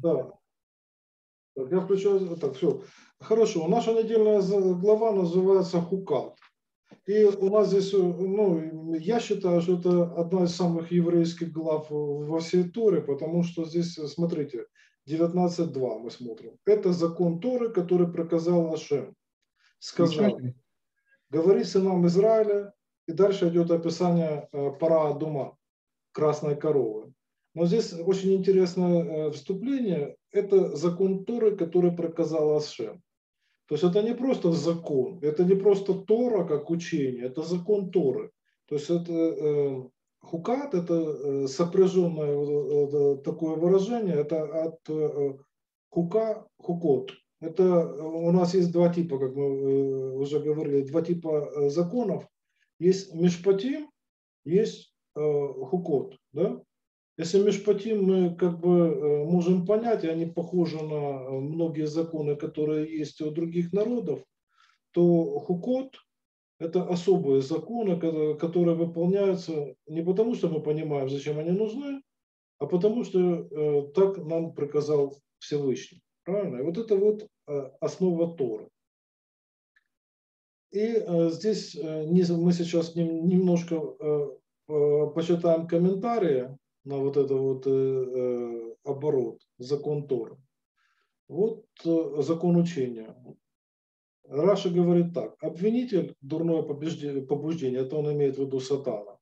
Да. Так, я включаю. Так, все. Хорошо. Наша недельная глава называется Хукат. И у нас здесь, ну, я считаю, что это одна из самых еврейских глав во всей Торе, потому что здесь, смотрите, 19.2 мы смотрим. Это закон Торы, который проказал Ашем. Сказал, говори сынам Израиля, и дальше идет описание э, пара дума, красной коровы. Но здесь очень интересное э, вступление. Это закон Торы, который проказал Ашем. То есть это не просто закон, это не просто Тора как учение, это закон Торы. То есть это э, хукат, это э, сопряженное э, такое выражение, это от э, хука, хукот. Это э, у нас есть два типа, как мы э, уже говорили, два типа э, законов. Есть мишпатим, есть э, хукот. Да? Если Мишпатим мы как бы э, можем понять, и они похожи на э, многие законы, которые есть у других народов, то хукот – это особые законы, которые выполняются не потому, что мы понимаем, зачем они нужны, а потому что э, так нам приказал Всевышний. Правильно? И вот это вот основа Торы. И здесь мы сейчас немножко почитаем комментарии на вот это вот э, э, оборот, закон Тора. Вот э, закон учения. Раша говорит так. Обвинитель, дурное побуждение, это он имеет в виду сатана.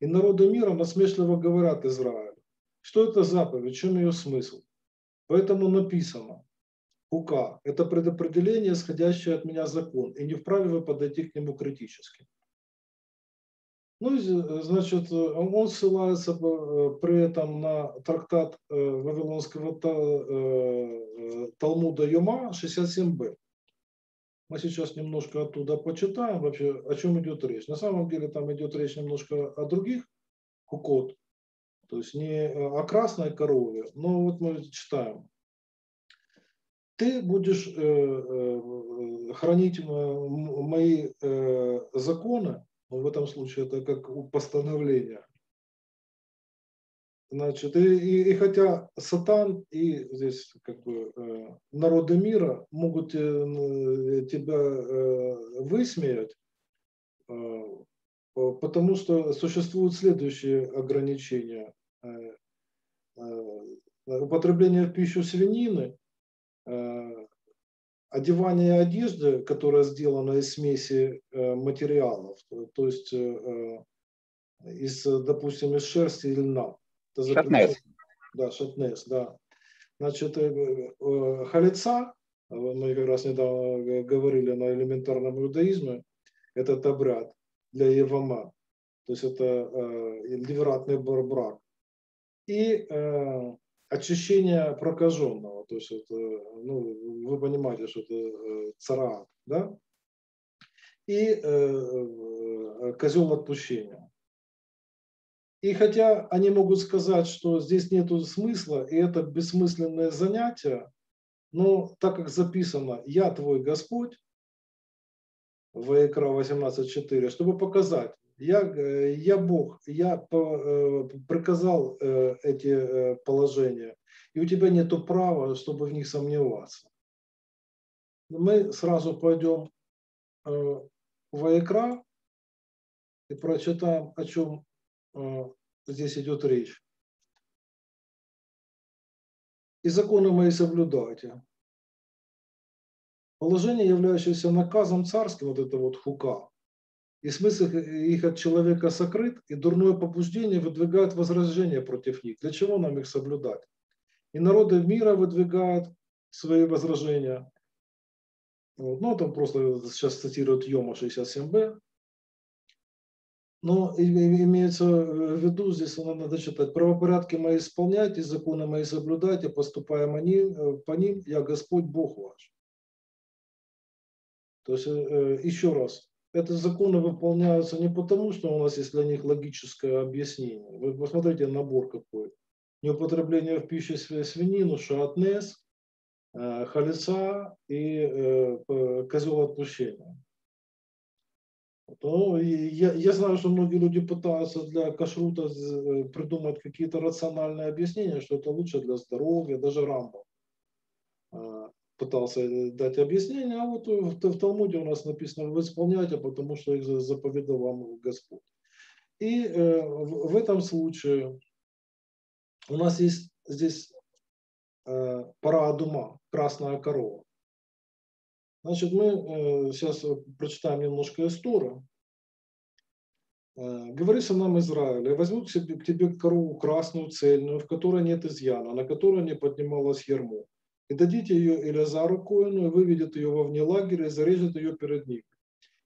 И народы мира насмешливо говорят Израилю. Что это заповедь, в чем ее смысл? Поэтому написано, Ука – это предопределение, исходящее от меня закон, и не вправе вы подойти к нему критически. Ну, значит, он ссылается э, при этом на трактат э, Вавилонского э, Талмуда Йома 67б. Мы сейчас немножко оттуда почитаем вообще, о чем идет речь. На самом деле там идет речь немножко о других кукот, то есть не о красной корове, но вот мы читаем. Ты будешь хранить мои законы но в этом случае это как постановление. Значит, и, и, и хотя сатан и здесь как бы э, народы мира могут э, тебя э, высмеять, э, потому что существуют следующие ограничения. Э, э, употребление в пищу свинины, э, одевание одежды, которая сделана из смеси э, материалов, то есть э, э, из, допустим, из шерсти или льна. Шатнес. Да, шатнес, да. Значит, халица, мы как раз недавно говорили на элементарном иудаизме, этот обряд для Евама, то есть это э, ливератный брак. И очищение прокаженного, то есть это, ну, вы понимаете, что это э, цара, да, и э, э, козел отпущения. И хотя они могут сказать, что здесь нет смысла, и это бессмысленное занятие, но так как записано «Я твой Господь», в Экра 18.4, чтобы показать, я, э, я Бог, я э, приказал э, эти положения, и у тебя нет права, чтобы в них сомневаться. Мы сразу пойдем в Экра и прочитаем, о чем здесь идет речь. И законы мои соблюдайте. Положение, являющееся наказом царским, вот это вот хука, и смысл их от человека сокрыт, и дурное побуждение выдвигает возражения против них. Для чего нам их соблюдать? И народы мира выдвигают свои возражения. Ну, там просто сейчас цитируют Йома 67б. Но имеется в виду, здесь надо читать, правопорядки мои исполняйте, законы мои соблюдайте, поступая по ним, я Господь Бог ваш. То есть, э, еще раз, эти законы выполняются не потому, что у нас есть для них логическое объяснение. Вы посмотрите набор какой. Неупотребление в пищу свинину, шатнес, э, халица и э, козел отпущения. Ну, я, я знаю, что многие люди пытаются для кашрута э, придумать какие-то рациональные объяснения, что это лучше для здоровья, даже Рамбо а, пытался э, дать объяснение, а вот в, в Талмуде у нас написано, вы исполняйте, потому что их заповедал вам Господь. И э, в, в этом случае у нас есть здесь э, пара Адума, красная корова. Значит, мы э, сейчас прочитаем немножко историю. Э, Говорится нам Израиль, возьму к, себе, к тебе корову красную, цельную, в которой нет изъяна, на которой не поднималась ярмо. И дадите ее Илязару Коину, и выведет ее во вне лагеря, и зарежет ее перед ним.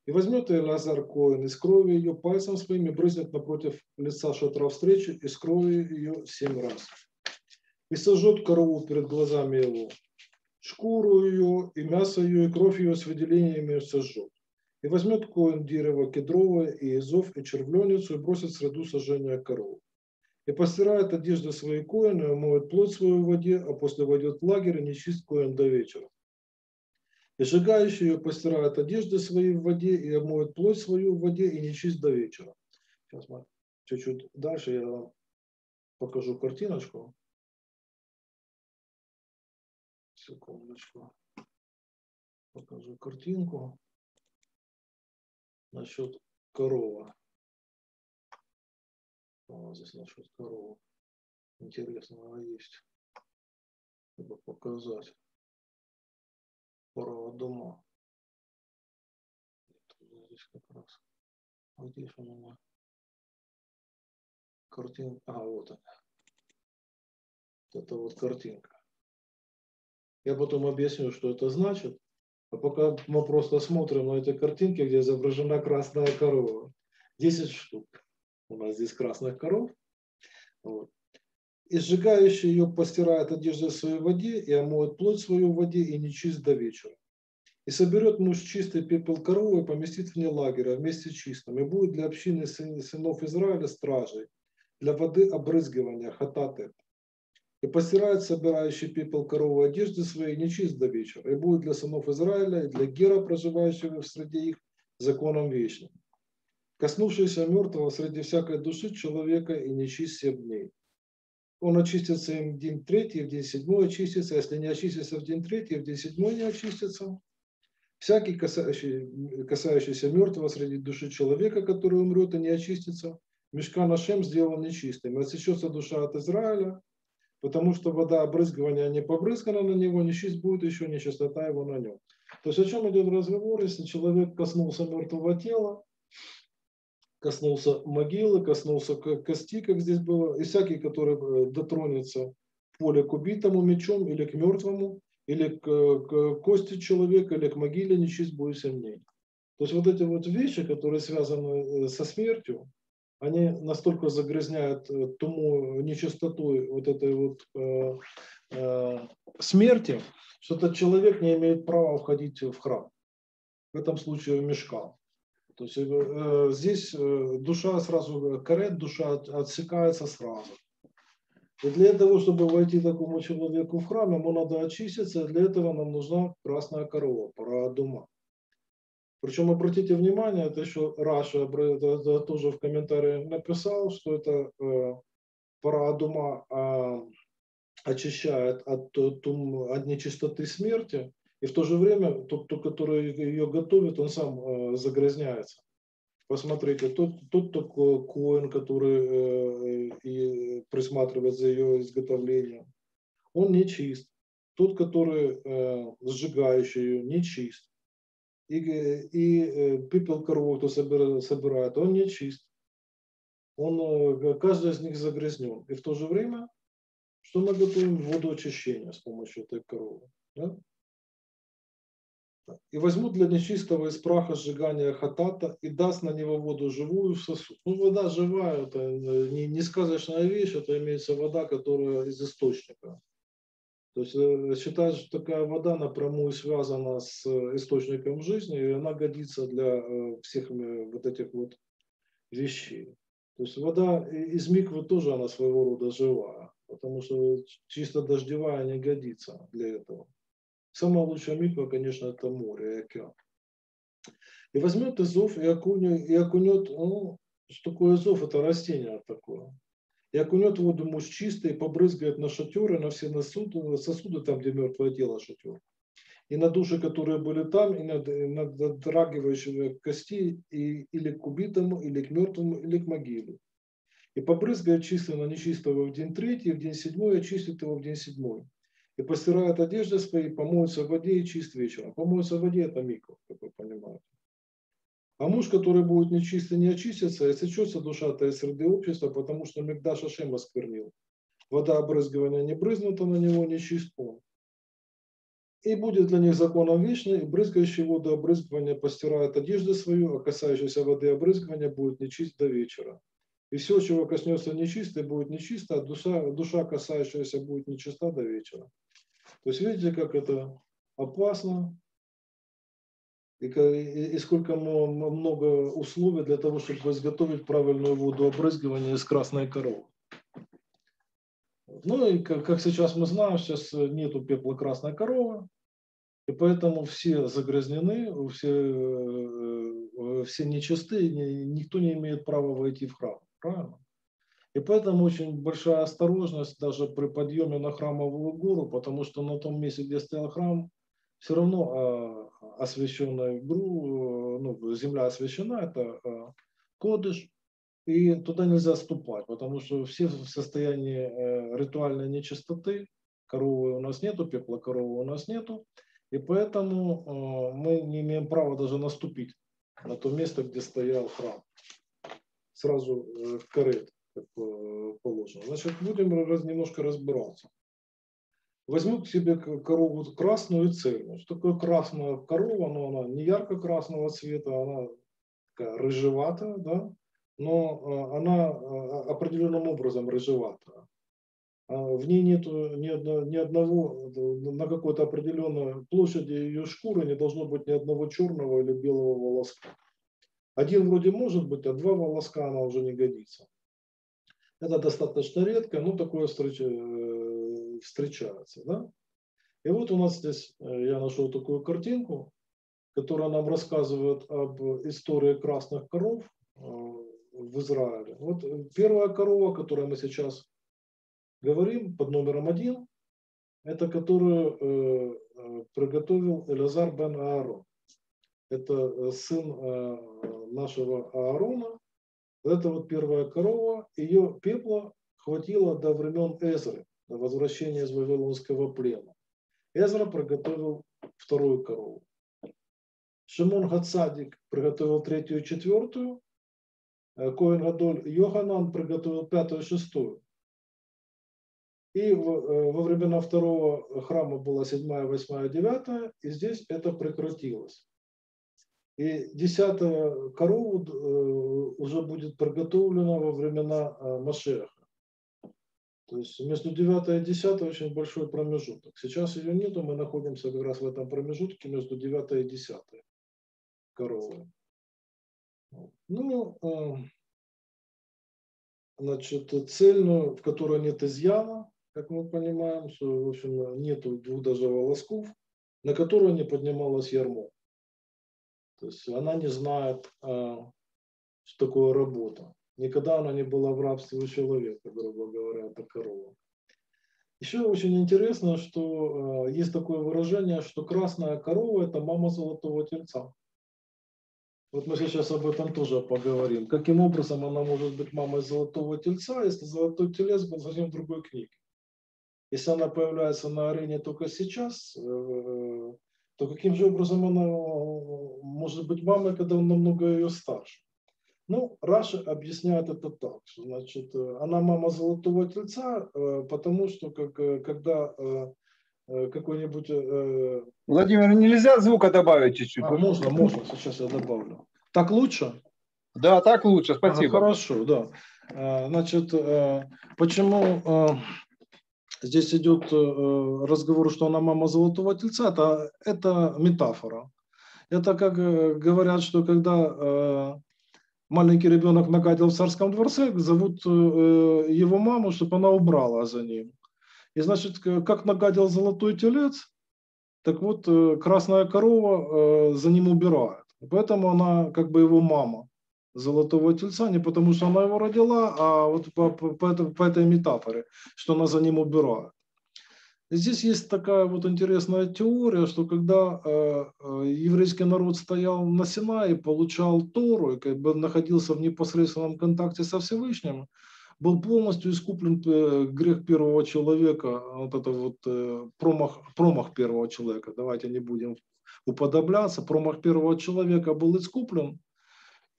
И возьмет Илязар Коин, из крови ее пальцем своим, и брызнет напротив лица шатра встречи, и с крови ее семь раз. И сожжет корову перед глазами его, шкуру ее, и мясо ее, и кровь ее с выделениями сожжет. И возьмет коин дерево кедровое, и изов, и червленицу, и бросит среду сожжения корову. И постирает одежды свои коины, и моет плоть свою в воде, а после войдет в лагерь, и нечист коин до вечера. И сжигающий ее постирает одежды свои в воде, и омоет плоть свою в воде, и нечист до вечера. Сейчас мы чуть-чуть дальше я вам покажу картиночку. Секундочку. Покажу картинку насчет корова. Здесь насчет коровы. Интересного есть. Чтобы показать. Корова дома. Здесь как раз. А где же меня картинка? А, вот она. Вот это вот картинка. Я потом объясню, что это значит. А пока мы просто смотрим на эти картинки, где изображена красная корова. 10 штук. У нас здесь красных коров. Вот. И сжигающий ее постирает одежды в своей воде и омоет плоть свою в воде и не чист до вечера. И соберет муж чистый пепел коровы и поместит вне лагеря вместе с чистым. И будет для общины сынов Израиля стражей, для воды обрызгивания, хататы. И постирает собирающий пепел коровы одежды своей нечист до вечера. И будет для сынов Израиля и для Гера, проживающего в среде их, законом вечным. Коснувшийся мертвого среди всякой души человека и нечист семь дней. Он очистится им в день третий, в день седьмой очистится. Если не очистится в день третий, в день седьмой не очистится. Всякий, касающий, касающийся мертвого среди души человека, который умрет и не очистится, мешка нашем сделан нечистым. Отсечется душа от Израиля, потому что вода обрызгивания не побрызгана на него, нечист будет еще нечистота его на нем. То есть о чем идет разговор, если человек коснулся мертвого тела, коснулся могилы, коснулся кости, как здесь было, и всякий, который э, дотронется поле к убитому мечом или к мертвому, или к, к кости человека, или к могиле, нечист будет семь. То есть вот эти вот вещи, которые связаны э, со смертью, они настолько загрязняют э, тому нечистотой вот этой вот э, э, смерти, что этот человек не имеет права входить в храм. В этом случае в мешкан. То есть э, здесь э, душа сразу, карет, душа отсекается сразу. И для того, чтобы войти такому человеку в храм, ему надо очиститься, для этого нам нужна красная корова, пора дома. Причем обратите внимание, это еще Раша это тоже в комментариях написал, что это э, пора дома э, очищает от, от нечистоты смерти, и в то же время тот, тот который ее готовит, он сам э, загрязняется. Посмотрите, тот, тот такой коин, который э, и присматривает за ее изготовлением, он не чист. Тот, который э, сжигающий ее, не чист и, и э, пепел корову, кто собирает, он не чист. Он, э, каждый из них загрязнен. И в то же время, что мы готовим воду очищения с помощью этой коровы. Да? И возьмут для нечистого из праха сжигания хатата и даст на него воду живую в сосуд. Ну, вода живая, это не, не сказочная вещь, это имеется вода, которая из источника. То есть э, считаю, что такая вода напрямую связана с э, источником жизни, и она годится для э, всех вот этих вот вещей. То есть вода из миквы тоже она своего рода живая, потому что чисто дождевая не годится для этого. Самая лучшая миква, конечно, это море, океан. И возьмет изов и окунет, и окунет ну, что такое изов? Это растение такое. И окунет воду муж чистой, побрызгает на шатеры, на все сосуды, сосуды там, где мертвое тело шатер. И на души, которые были там, и на, на дотрагивающего кости, и, или к убитому, или к мертвому, или к могиле. И побрызгает чисто на нечистого в день третий, в день седьмой, очистит его в день седьмой. И постирает одежды свои, помоется в воде и чист вечером. Помоется в воде это микро, как вы понимаете. А муж, который будет нечистый, не очистится, и сечется душа то из среды общества, потому что Мегдаш Ашем осквернил. Вода обрызгивания не брызнута на него, не чист он. И будет для них законом вечный, и брызгающий воду обрызгивания постирает одежду свою, а касающийся воды обрызгивания будет нечист до вечера. И все, чего коснется нечистой, будет нечисто, а душа, душа касающаяся будет нечиста до вечера. То есть видите, как это опасно, и, и, сколько много условий для того, чтобы изготовить правильную воду обрызгивания из красной коровы. Ну и как, как сейчас мы знаем, сейчас нету пепла красной коровы, и поэтому все загрязнены, все, э, все нечисты, никто не имеет права войти в храм. Правильно? И поэтому очень большая осторожность даже при подъеме на храмовую гору, потому что на том месте, где стоял храм, все равно а, освященная гру, ну, земля освящена, это а, кодыш, и туда нельзя ступать, потому что все в состоянии э, ритуальной нечистоты, коровы у нас нету, пепла коровы у нас нету, и поэтому мы не имеем права даже наступить на то место, где стоял храм. Сразу э, в карет, как э, положено. Значит, будем раз, немножко разбираться возьмут себе корову красную и цельную. Что такое красная корова? Ну, она не ярко-красного цвета, она такая рыжеватая, да? но а, она а, определенным образом рыжеватая. А в ней нет ни, ни одного, на какой-то определенной площади ее шкуры не должно быть ни одного черного или белого волоска. Один вроде может быть, а два волоска она уже не годится. Это достаточно редко, но такое встреча, встречаются. Да? И вот у нас здесь, э, я нашел такую картинку, которая нам рассказывает об истории красных коров э, в Израиле. Вот первая корова, о которой мы сейчас говорим, под номером один, это которую э, приготовил Элязар бен Аарон. Это сын нашего Аарона. Это вот первая корова. Ее пепла хватило до времен Эзры на возвращение из Вавилонского плена. Эзра приготовил вторую корову. Шимон Гацадик приготовил третью и четвертую. Э, Коин Гадоль Йоханан приготовил пятую и шестую. И э, во времена второго храма была седьмая, восьмая, девятая, и здесь это прекратилось. И десятая корова э, уже будет приготовлена во времена Машеха. То есть между 9 и 10 очень большой промежуток. Сейчас ее нету, мы находимся как раз в этом промежутке между 9 и 10 коровы. Ну, э, значит, цельную, в которой нет изъяна, как мы понимаем, что, в общем, нету двух даже волосков, на которую не поднималась ярмо. То есть она не знает, э, что такое работа. Никогда она не была в рабстве у человека, грубо говоря, это корова. Еще очень интересно, что э, есть такое выражение, что красная корова – это мама золотого тельца. Вот мы сейчас об этом тоже поговорим. Каким образом она может быть мамой золотого тельца, если золотой телец был совсем в другой книге? Если она появляется на арене только сейчас, э, то каким же образом она э, может быть мамой, когда он намного ее старше? Ну, Раша объясняет это так, что, значит, э, она мама золотого тельца, э, потому что как, когда какой-нибудь... Владимир, нельзя звука добавить чуть-чуть? А, можно, можно, сейчас я добавлю. Так лучше? Да, так лучше, спасибо. А, хорошо, да. Значит, почему здесь идет разговор, что она мама золотого тельца, это, это метафора. Это как говорят, что когда маленький ребенок нагадил в царском дворце, зовут э, его маму, чтобы она убрала за ним. И значит, как нагадил золотой телец, так вот э, красная корова э, за ним убирает. Поэтому она как бы его мама золотого тельца, не потому что она его родила, а вот по, по, по, этой, метафоре, что она за ним убирает. Здесь есть такая вот интересная теория, что когда э, э, еврейский народ стоял на Синае, получал Тору и как бы находился в непосредственном контакте со Всевышним, был полностью искуплен э, грех первого человека, вот это вот э, промах, промах первого человека, давайте не будем уподобляться, промах первого человека был искуплен,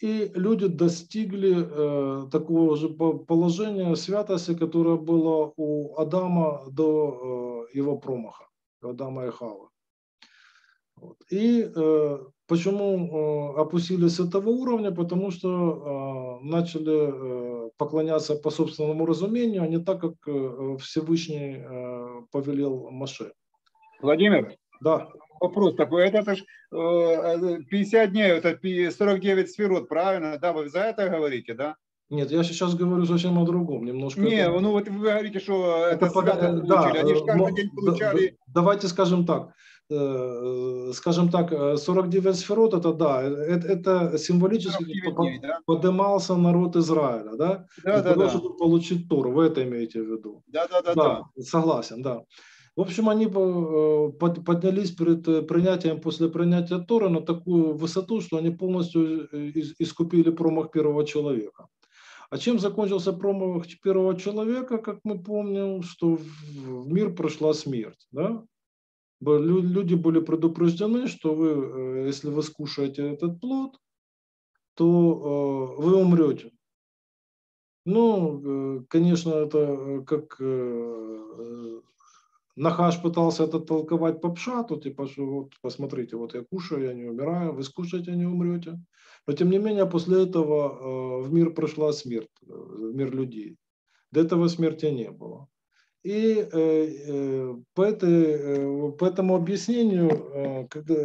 и люди достигли э, такого же положения святости, которое было у Адама до э, его промаха, Адама и Хава. Вот. И э, почему э, опустились с этого уровня? Потому что э, начали э, поклоняться по собственному разумению, а не так, как э, Всевышний э, повелел Маше. Владимир? Да вопрос такой. Это, это ж 50 э, дней, это 49 сферот, правильно? Да, вы за это говорите, да? Нет, я сейчас говорю совсем о другом. Немножко Не, это... ну вот вы говорите, что это, это свято э, да, Они же каждый но, день получали... Давайте скажем так. Э, скажем так, 49 сферот, это да, это, это символически дней, да? поднимался народ Израиля, да? Да, да, да. чтобы получить Тур, вы это имеете в виду? Да, да, да. Да, да. согласен, да. В общем, они э, поднялись перед э, принятием, после принятия Тора на такую высоту, что они полностью э, искупили промах первого человека. А чем закончился промах первого человека, как мы помним, что в мир пришла смерть. Да? Люди были предупреждены, что вы, если вы скушаете этот плод, то вы умрете. Ну, конечно, это как Нахаш пытался это толковать по пшату, типа, что вот посмотрите, вот я кушаю, я не умираю, вы скушаете, не умрете. Но тем не менее, после этого э, в мир пришла смерть, э, в мир людей. До этого смерти не было. И э, по, этой, по этому объяснению, когда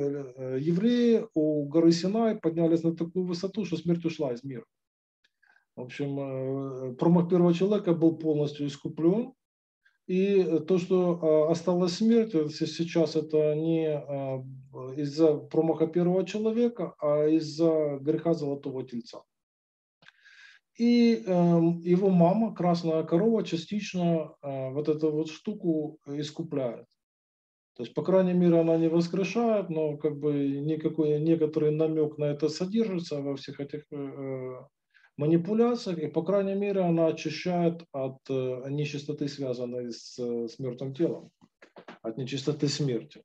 евреи у горы Синай поднялись на такую высоту, что смерть ушла из мира. В общем, промах первого человека был полностью искуплен, и то, что а, осталась смерть, сейчас это не а, из-за промаха первого человека, а из-за греха золотого тельца. И эм, его мама, красная корова, частично а, вот эту вот штуку искупляет. То есть, по крайней мере, она не воскрешает, но как бы никакой, некоторый намек на это содержится во всех этих э, манипуляциях, и, по крайней мере, она очищает от э, нечистоты, связанной с, с мертвым телом, от нечистоты смерти.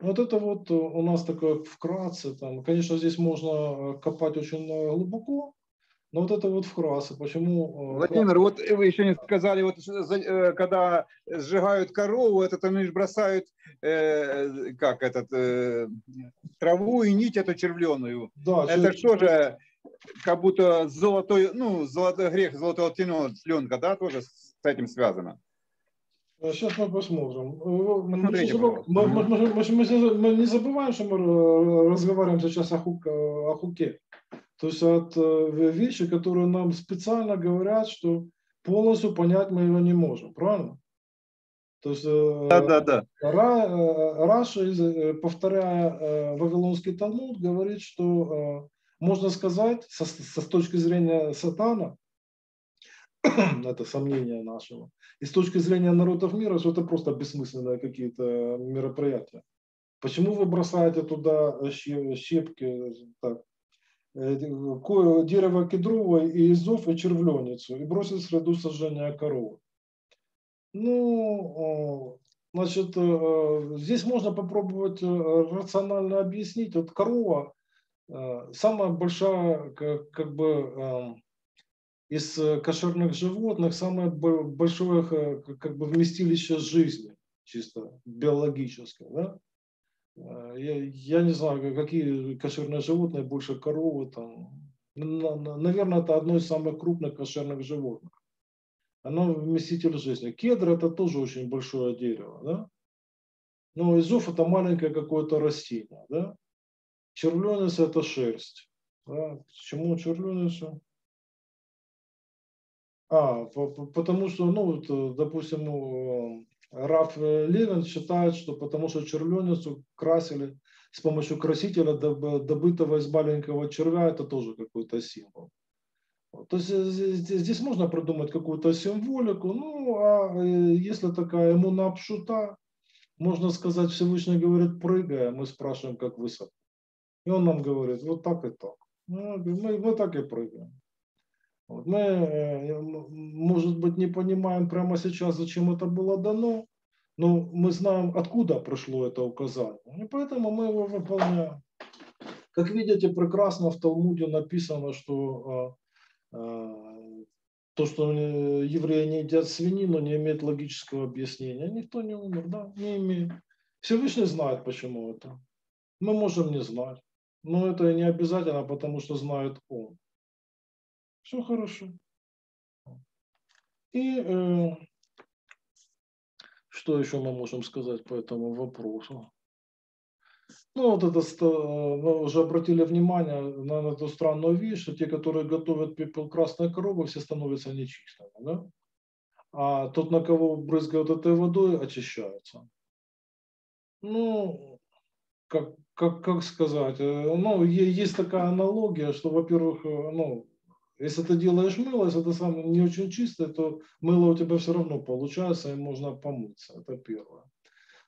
Вот это вот у нас такое вкратце, там, конечно, здесь можно э, копать очень глубоко, но вот это вот вкратце, почему... Э, Владимир, вот вы еще не сказали, вот когда сжигают корову, это там лишь бросают, э, как этот, э, траву и нить эту червленую. Да, это что же как будто золотой, ну, золотой грех золотого теленка, да, тоже с этим связано. Сейчас мы посмотрим. Посмотрите, мы, мы, мы, мы, мы не забываем, что мы разговариваем сейчас о, хук, о хуке. То есть от вещи, которые нам специально говорят, что полностью понять мы его не можем. Правильно? То есть да, да, да. Раша, повторяя Вавилонский Талмуд, говорит, что можно сказать, со, со с точки зрения сатана, это сомнение нашего, и с точки зрения народов мира, что это просто бессмысленные какие-то мероприятия. Почему вы бросаете туда щепки, так, э, дерево кедровое и изов и червленицу и бросить среду сожжения коровы? Ну, значит, э, здесь можно попробовать э, рационально объяснить. Вот корова Э, самая большая, как, как бы, эм, из кошерных животных, самое большое э, как бы вместилище жизни, чисто биологическое. Да? Э, я, я не знаю, какие кошерные животные больше коровы. Там. Наверное, это одно из самых крупных кошерных животных. Оно вместитель жизни. Кедр это тоже очень большое дерево. Да? Но изов это маленькое какое-то растение. Да? Червленец – это шерсть. Да? Почему червленицу? А, потому что, ну, вот, допустим, Раф Левин считает, что потому что червленицу красили с помощью красителя, добытого из маленького червя, это тоже какой-то символ. То есть э, здесь можно придумать какую-то символику, ну а э, если такая иммунообшута, можно сказать, Всевышний говорит, прыгая, мы спрашиваем, как высоко. И он нам говорит, вот так и так. Ну, мы, мы так и прыгаем. Вот мы, э, может быть, не понимаем прямо сейчас, зачем это было дано, но мы знаем, откуда пришло это указание. И поэтому мы его выполняем. Как видите, прекрасно в Талмуде написано, что а, а, то, что евреи не едят свинину, не имеет логического объяснения. Никто не умер, да, не имеет. Всевышний знает, почему это. Мы можем не знать. Но это не обязательно, потому что знает он. Все хорошо. И э, что еще мы можем сказать по этому вопросу? Ну, вот это, мы уже обратили внимание на эту странную вещь, что те, которые готовят пепел красной коровы, все становятся нечистыми, да? А тот, на кого брызгают этой водой, очищается. Ну, как, как, как сказать, э, ну, есть такая аналогия, что, во-первых, э, ну, если ты делаешь мыло, если ты сам не очень чистый, то мыло у тебя все равно получается, и можно помыться. Это первое.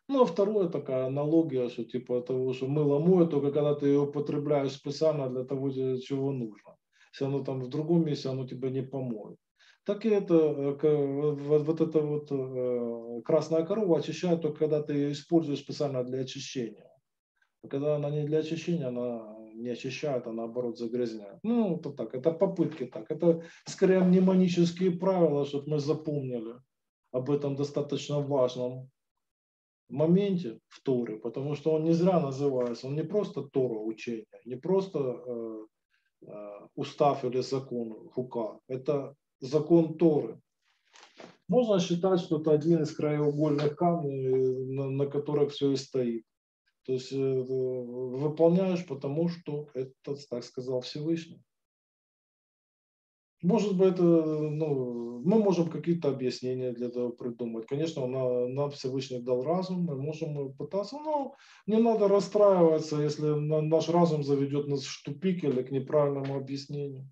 Ну, а второе такая аналогия, что типа того, что мыло моет, только когда ты его употребляешь специально для того, чего нужно. Если оно там в другом месте, оно тебя не помоет. Так и это, э, вот вот э, красная корова очищает только когда ты ее используешь специально для очищения. Когда она не для очищения, она не очищает, а наоборот загрязняет. Ну, это так, это попытки так. Это скорее мнемонические правила, чтобы мы запомнили об этом достаточно важном моменте в Торе, потому что он не зря называется, он не просто Тора учение, не просто э, э, устав или закон Хука, это закон Торы. Можно считать, что это один из краеугольных камней, на, на которых все и стоит. То есть э, выполняешь, потому что это, так сказал Всевышний. Может быть, ну, мы можем какие-то объяснения для этого придумать. Конечно, нам, нам Всевышний дал разум, мы можем пытаться, но не надо расстраиваться, если наш разум заведет нас в тупик или к неправильному объяснению.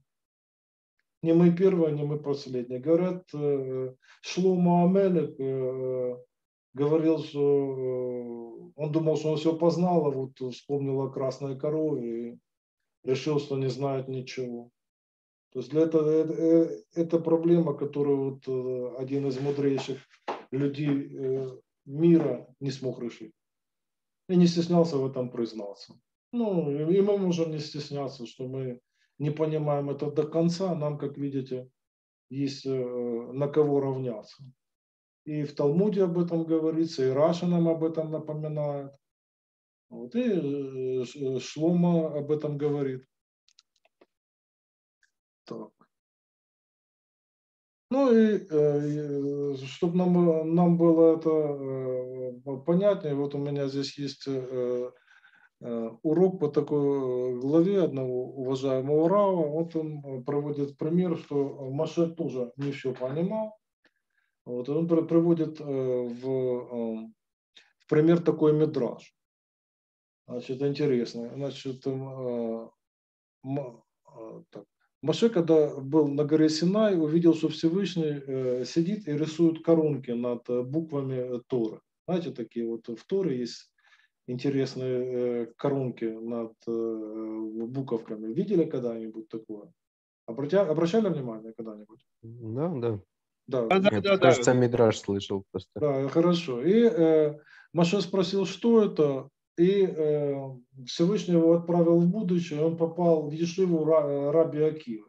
Не мы первые, не мы последние. Говорят, э, Шлома Амелек э, говорил, что э, он думал, что он все познал, а вот вспомнил о красной корове и решил, что не знает ничего. То есть для этого это, э, это проблема, которую вот э, один из мудрейших людей мира не смог решить. И не стеснялся в этом признаться. Ну, и мы можем не стесняться, что мы не понимаем это до конца. Нам, как видите, есть на кого равняться. И в Талмуде об этом говорится, и Раша нам об этом напоминает. Вот, и э, э, Шлома об этом говорит. Так. Ну и э, чтобы нам, нам было это понятнее, вот у меня здесь есть урок по такой главе одного уважаемого Рава. Вот он проводит пример, что Маше тоже не все понимал, вот, он приводит э, в, эм, в пример такой мидраж. Значит, интересно. Значит, э, так. Маше, когда был на горе Синай, увидел, что Всевышний э, сидит и рисует коронки над буквами Торы. Знаете, такие вот в Торе есть интересные коронки над буковками. Видели когда-нибудь такое? Обращали внимание когда-нибудь? Да, да. Да, да, Нет, да, кажется, да. Мидраж слышал просто. Да, хорошо. И э, Маша спросил, что это, и э, Всевышний его отправил в будущее, он попал в Ешиву Раби Акивы.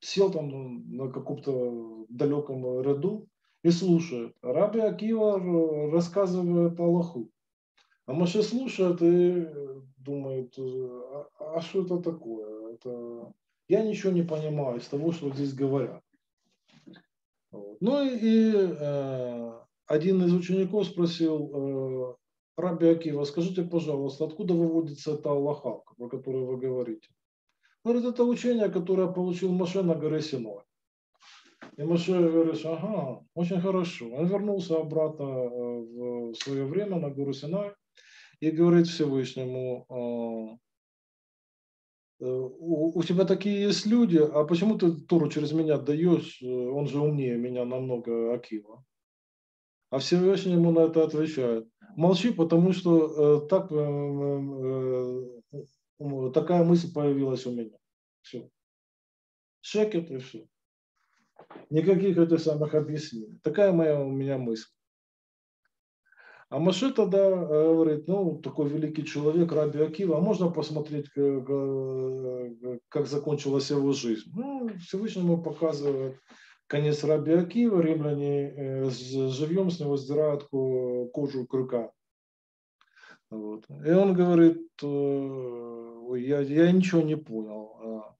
Сел там на каком-то далеком ряду и слушает. Раби Акива рассказывает Аллаху. А Маша слушает и думает, а, а что это такое? Это... Я ничего не понимаю из того, что здесь говорят. Ну и э, один из учеников спросил э, Раби Акива, скажите, пожалуйста, откуда выводится эта Аллаха, про которую вы говорите? Говорит, это учение, которое получил Маше на горе Синой. И Моше говорит, ага, очень хорошо. Он вернулся обратно э, в свое время на гору Синай и говорит Всевышнему, э, у, у тебя такие есть люди, а почему ты Туру через меня даешь, он же умнее меня намного Акива. А Всевышний ему на это отвечает. Молчи, потому что э, так, э, э, такая мысль появилась у меня. Все. Шекет и все. Никаких этих самых объяснений. Такая моя у меня мысль. А Маше тогда э, говорит, ну, такой великий человек, Раби Акива, а можно посмотреть, как, как закончилась его жизнь? Ну, Всевышнему показывает конец Раби Акива, римляне э, живьем с него сдирают кожу крюка. Вот. И он говорит, э, я, я ничего не понял.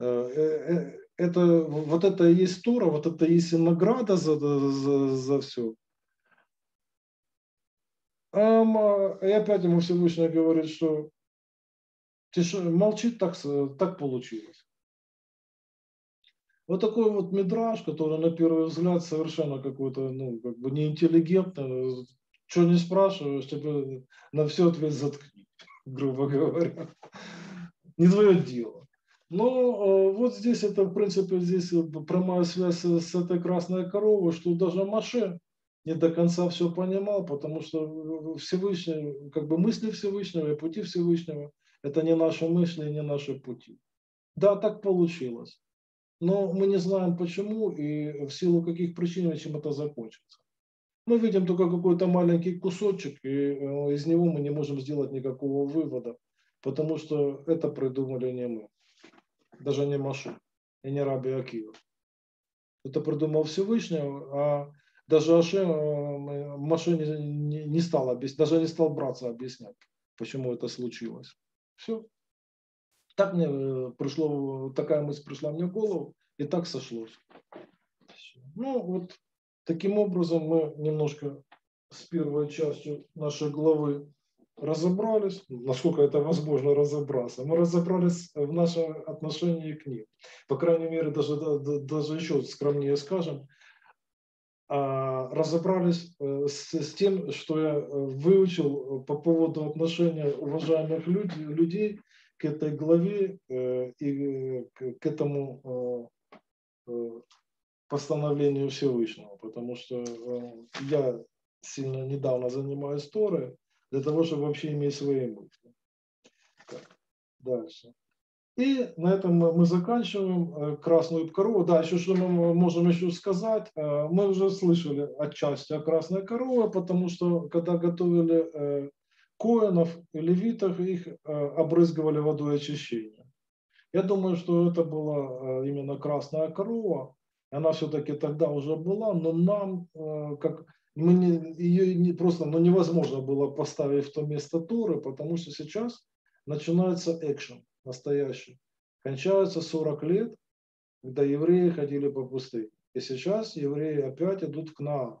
А, это, вот это и есть Тора, вот это и есть награда за, за, за все. А, и опять ему Всевышний говорит, что тише, молчит, так, так получилось. Вот такой вот мидраж, который на первый взгляд совершенно какой-то, ну, как бы неинтеллигентный, что не спрашиваешь, тебе на все ответ заткни, грубо говоря. Не твое дело. Но э, вот здесь это, в принципе, здесь прямая связь с этой красной коровой, что даже Маше не до конца все понимал, потому что Всевышний, как бы мысли Всевышнего и пути Всевышнего, это не наши мысли и не наши пути. Да, так получилось. Но мы не знаем почему и в силу каких причин, чем это закончится. Мы видим только какой-то маленький кусочек, и э, из него мы не можем сделать никакого вывода, потому что это придумали не мы даже не Машу и не Раби Акива. Это придумал Всевышний, а даже Ашем, э, Маше не, не, стал объяснять, даже не стал браться объяснять, почему это случилось. Все. Так мне э, пришло, такая мысль пришла мне в голову, и так сошлось. Ну, вот таким образом мы немножко с первой частью нашей главы разобрались, насколько это возможно разобраться. Мы разобрались в нашем отношении к ним. По крайней мере, даже, даже еще скромнее скажем, разобрались э, с, с тем, что я э, выучил по поводу отношения уважаемых людей, людей к этой главе э, и к этому постановлению Всевышнего, потому что я сильно недавно занимаюсь Торой, для того, чтобы вообще иметь свои мысли. Так, дальше. И на этом мы заканчиваем э, красную корову. Да, еще что мы можем еще сказать. Э, мы уже слышали отчасти о красной корове, потому что когда готовили э, коинов и левитов, их обрызгивали водой очищения. Я думаю, что это была именно красная корова. Она все-таки тогда уже была, но нам, как мы не, ее не, просто ну, невозможно было поставить в то место Торы, потому что сейчас начинается экшен настоящий. Кончаются 40 лет, когда евреи ходили по пустыне. И сейчас евреи опять идут в Кнаан.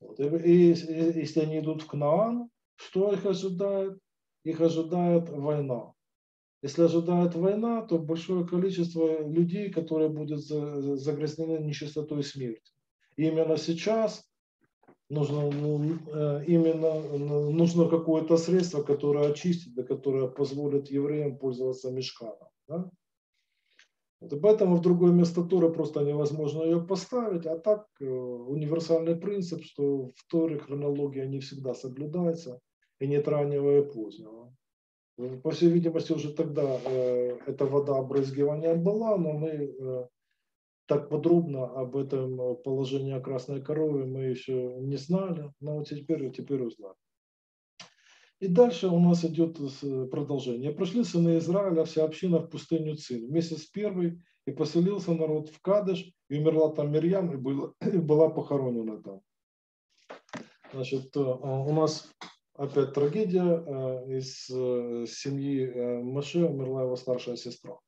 Вот. И, и, и если они идут в Кнаан, что их ожидает? Их ожидает война. Если ожидает война, то большое количество людей, которые будут загрязнены нечистотой смерти. И именно сейчас нужно ну, э, именно ну, нужно какое-то средство, которое очистит, да, которое позволит евреям пользоваться мешканом. Да? Вот, поэтому в другое место Торы просто невозможно ее поставить, а так э, универсальный принцип, что в Торе хронология не всегда соблюдается, и нет раннего и позднего. По всей видимости, уже тогда э, эта вода обрызгивания была, но мы э, так подробно об этом э, положении красной коровы мы еще не знали, но вот теперь, теперь узнали. И дальше у нас идет продолжение. Прошли сыны Израиля, вся община в пустыню Цин. Месяц первый, и поселился народ в Кадыш, и умерла там Мирьям, и и была похоронена там. Значит, э, у нас опять трагедия. Э, из семьи Маше умерла его старшая сестра.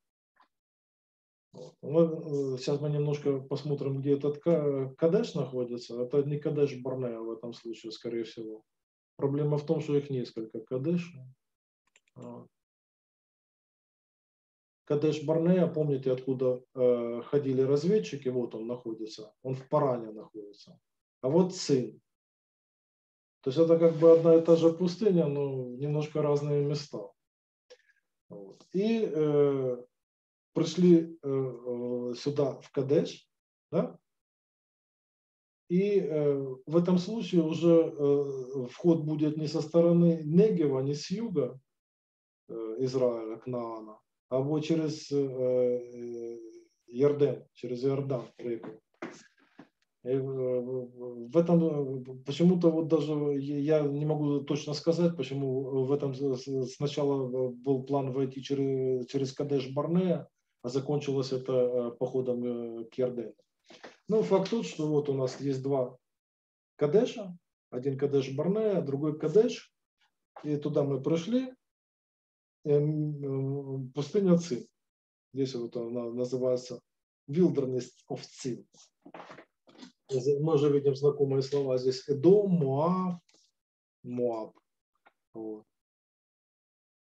Мы, сейчас мы немножко посмотрим, где этот Кадеш находится. Это не Кадеш Барнея в этом случае, скорее всего. Проблема в том, что их несколько Кадеш. Кадеш Барнея, помните, откуда э, ходили разведчики, вот он находится, он в Паране находится. А вот сын. То есть это как бы одна и та же пустыня, но немножко разные места. Вот. И э, пришли э, э, сюда, в Кадеш, да? И э, в этом случае уже вход будет не со стороны Негева, не с юга Израиля, Кнаана, а вот через Ярден, через Иордан реку. Э, в этом почему-то вот даже я не могу точно сказать, почему в этом сначала был план войти через, через Кадеш Барнея, а закончилось это э, походом э, к Ярдену. Ну, факт тот, что вот у нас есть два Кадеша, один Кадеш Барнея, другой Кадеш, и туда мы пришли, пустыня Цин. Здесь вот она называется Wilderness of Цин. Мы уже видим знакомые слова здесь. Эдом, Моав, Моаб. Вот.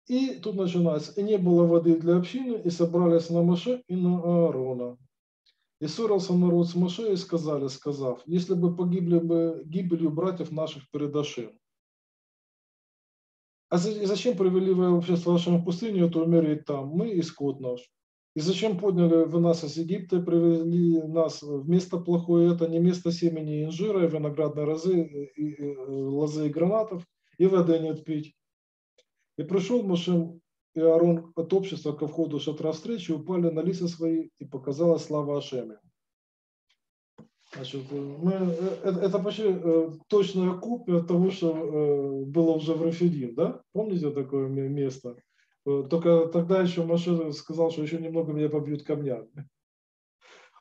И тут начинается. И не было воды для общины, и собрались на Маше и на Аарона. И ссорился народ с Маше и сказали, сказав, если бы погибли бы гибелью братьев наших перед Ашем. А зачем привели вы вообще с вашим в пустыню, то умереть там, мы и скот наш. И зачем подняли вы нас из Египта привели нас в место плохое, это не место семени инжира, и виноградной розы, и, и, лозы и гранатов, и воды нет пить. И пришел Моше и Аарон от общества ко входу шатра встречи, упали на лица свои, и показала слава Ашеме. Значит, мы, это, это почти э, точная копия того, что э, было уже в Рафидим, да? Помните такое место? Э, только тогда еще Маше сказал, что еще немного меня побьют камнями.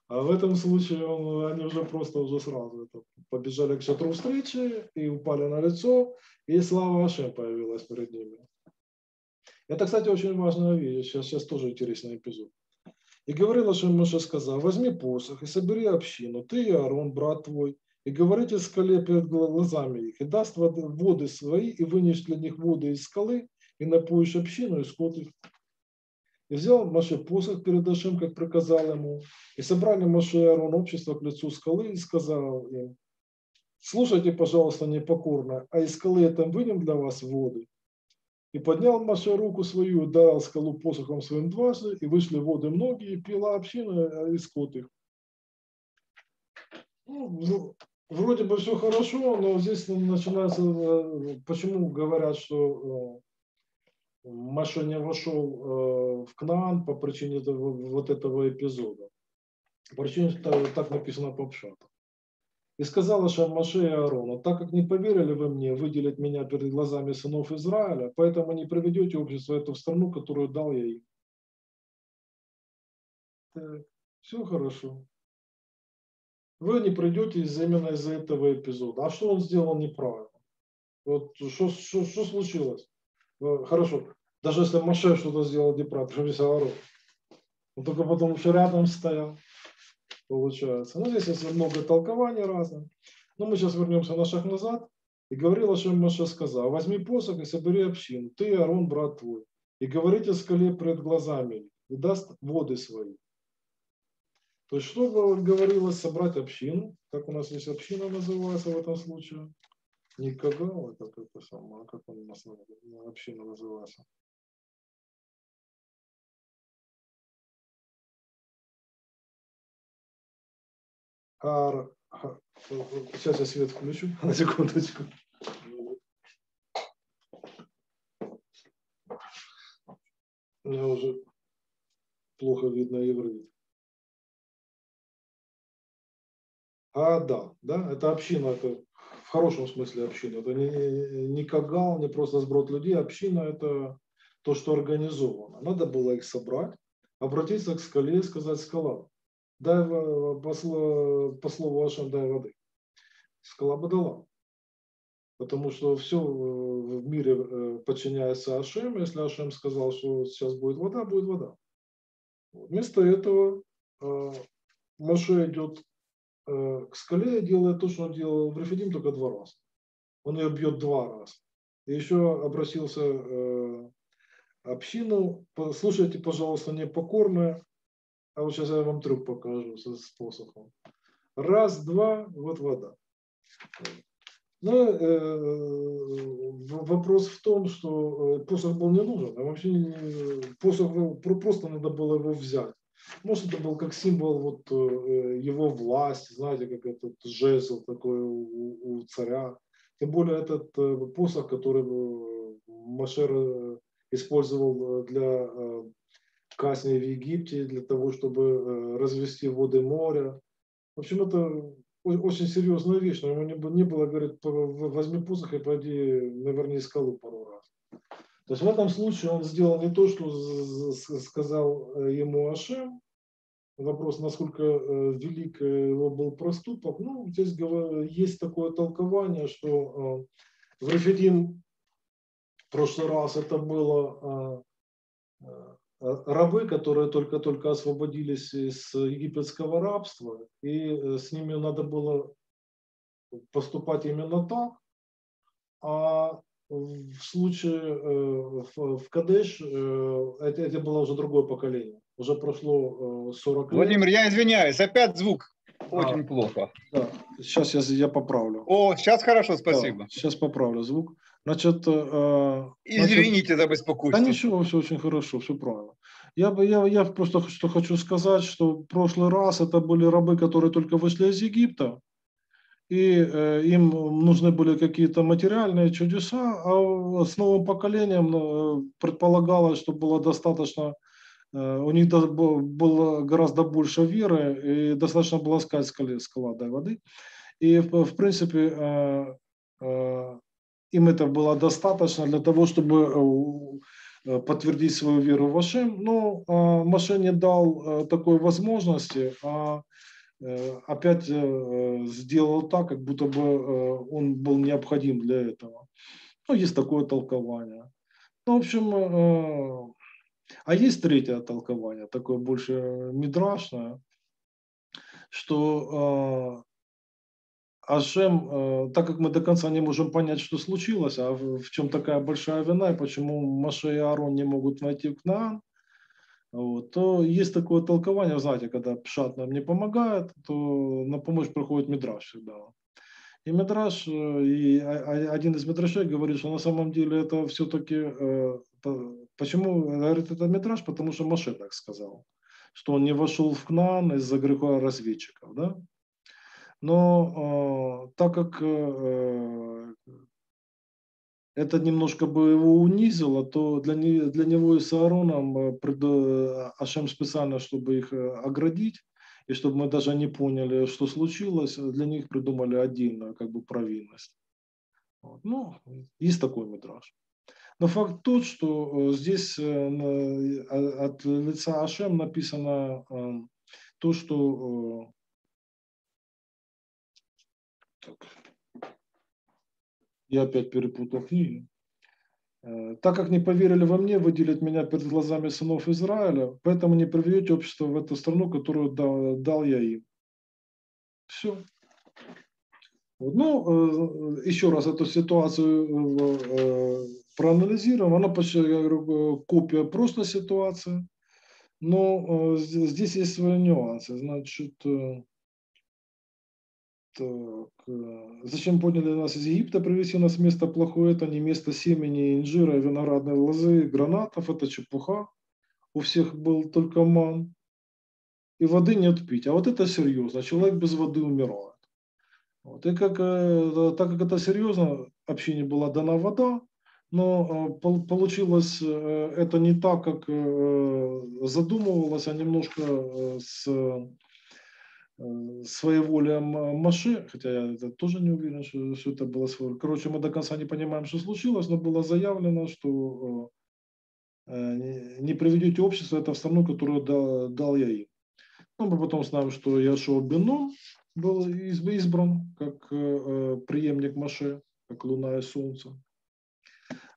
А в этом случае он, они уже просто уже сразу это, побежали к шатру встречи и упали на лицо, и слава Ашем появилась перед ними. Это, кстати, очень важная вещь. Сейчас, сейчас тоже интересный эпизод. И говорил Ашем Моше сказал, возьми посох и собери общину, ты и Аарон, брат твой, и говорите скале перед глазами их, и даст воды свои, и вынешь для них воды из скалы, и напоишь общину, и скот их. И взял Маше посох перед Ашем, как приказал ему, и собрали Маше и Аарон общество к лицу скалы, и сказал им, слушайте, пожалуйста, непокорно, а из скалы это вынем для вас воды. И поднял Маше руку свою, дал скалу посохом своим дважды, и вышли воды многие, и пила община, а и скот их. Ну, вроде бы все хорошо, но здесь начинается, э, почему говорят, что э, Маша не вошел э, в Кнаан по причине этого, вот этого эпизода. По причине, так написано по Пшату. И сказала Шаммаше и Аарону, так как не поверили вы мне выделить меня перед глазами сынов Израиля, поэтому не приведете общество эту в страну, которую дал я им. Так, все хорошо. Вы не придете из, именно из-за этого эпизода. А что он сделал неправильно? Вот что, что, что случилось? Э, хорошо. Даже если Маше что-то сделал неправильно, прежде Аарон. Он только потом еще рядом стоял получается. Ну, здесь есть много толкований разных. Но мы сейчас вернемся на шаг назад. И говорил Ашем Маша сказал, возьми посох и собери общину, ты Арон, брат твой, и говорите скале пред глазами, и даст воды свои. То есть, что говорилось собрать общину, как у нас здесь община называется в этом случае? Не Кагал, это как-то самое, как он у нас община называется? Сейчас я свет включу, на секундочку. Мне уже плохо видно еврей. А, да, да, это община, это в хорошем смысле община. Это не, не кагал, не просто сброд людей. Община – это то, что организовано. Надо было их собрать, обратиться к скале и сказать, скала, дай по, по слову вашему дай воды. Скала бы дала. Потому что все в мире э, подчиняется Ашем. Если Ашем сказал, что сейчас будет вода, будет вода. Вместо этого э, Моше идет э, к скале и делает то, что он делал в Рефидим только два раза. Он ее бьет два раза. И еще обратился общину. Слушайте, пожалуйста, непокорные. А вот сейчас я вам трюк покажу с посохом. Раз, два, вот вода. Но э, вопрос в том, что э, посох был не нужен, а вообще не, посох просто надо было его взять. Может, это был как символ вот э, его власти, знаете, как этот жезл такой у, у царя. Тем более этот э, посох, который Машер использовал для казни в Египте, для того, чтобы развести воды моря. В общем, это очень серьезная вещь, но ему не, было, говорит, возьми посох и пойди, наверное, скалу пару раз. То есть в этом случае он сделал не то, что сказал э, ему Ашем, вопрос, насколько э, велик его был проступок. Ну, здесь есть такое толкование, что э, в Рафидим в прошлый раз это было Э, рабы, которые только-только освободились из египетского рабства, и э, с ними надо было поступать именно так. А в случае э, в Кадеш это, это было уже другое поколение. Уже прошло 40 лет. Владимир, я извиняюсь, опять звук очень а, плохо. Да, сейчас я, я поправлю. О, сейчас хорошо, спасибо. Да, сейчас поправлю звук. Значит, э, Извините значит, за беспокойство. Да ничего, все очень хорошо, все правильно. Я, бы, я, я просто что хочу сказать, что в прошлый раз это были рабы, которые только вышли из Египта, и э, им нужны были какие-то материальные чудеса, а с новым поколением э, предполагалось, что было достаточно, э, у них было гораздо больше веры, и достаточно было сказать скале, скала воды. И в, в принципе э, э, им это было достаточно для того, чтобы э, э, подтвердить свою веру в Ашем. Но а, Маше не дал э, такой возможности, а опять сделал так, как будто бы он был необходим для этого. Ну, есть такое толкование. Ну, в общем, а есть третье толкование, такое больше мидрашное, что Ашем, э, так как мы до конца не можем понять, что случилось, а в, чем такая большая вина, и почему Маше и Аарон не могут войти в Кнаан, вот, то есть такое толкование, знаете, когда Пшат нам не помогает, то на помощь приходит Мидраш всегда. И Мидраш, э, и один из Мидрашей говорит, что на самом деле это все-таки, э, почему говорит это Мидраш, потому что Маше так сказал, что он не вошел в Кнаан из-за греха разведчиков, да? Но э, так как э, это немножко бы его унизило, то для, не, для него и с Аароном э, пред, Ашем специально, чтобы их э, оградить, и чтобы мы даже не поняли, что случилось, для них придумали отдельную как бы провинность. Вот. Ну, есть такой метраж. Но факт тот, что здесь от лица Ашем написано то, что так. Я опять перепутал книги. Э, так как не поверили во мне, выделят меня перед глазами сынов Израиля, поэтому не приведете общество в эту страну, которую дал, дал я им. Все. Ну, э, еще раз эту ситуацию э, проанализируем. Она почти, я говорю, копия просто ситуации. Но здесь есть свои нюансы. Значит, зачем подняли нас из Египта, привезли нас место плохое, это не место семени, инжира, виноградной лозы, гранатов, это чепуха. У всех был только ман. И воды нет пить. А вот это серьезно. Человек без воды умирает. Вот. И как, э, так как это серьезно, общине была дана вода, но э, получилось это не так, как задумывалось, а немножко с Э, своеволием Маши, хотя я это тоже не уверен, что, что это было своеволие. Короче, мы до конца не понимаем, что случилось, но было заявлено, что э, не приведете общество это в страну, которую дал, дал я им. Ну, мы потом знаем, что Яшуа Бену был избран как э, преемник Маше, как луна и солнце.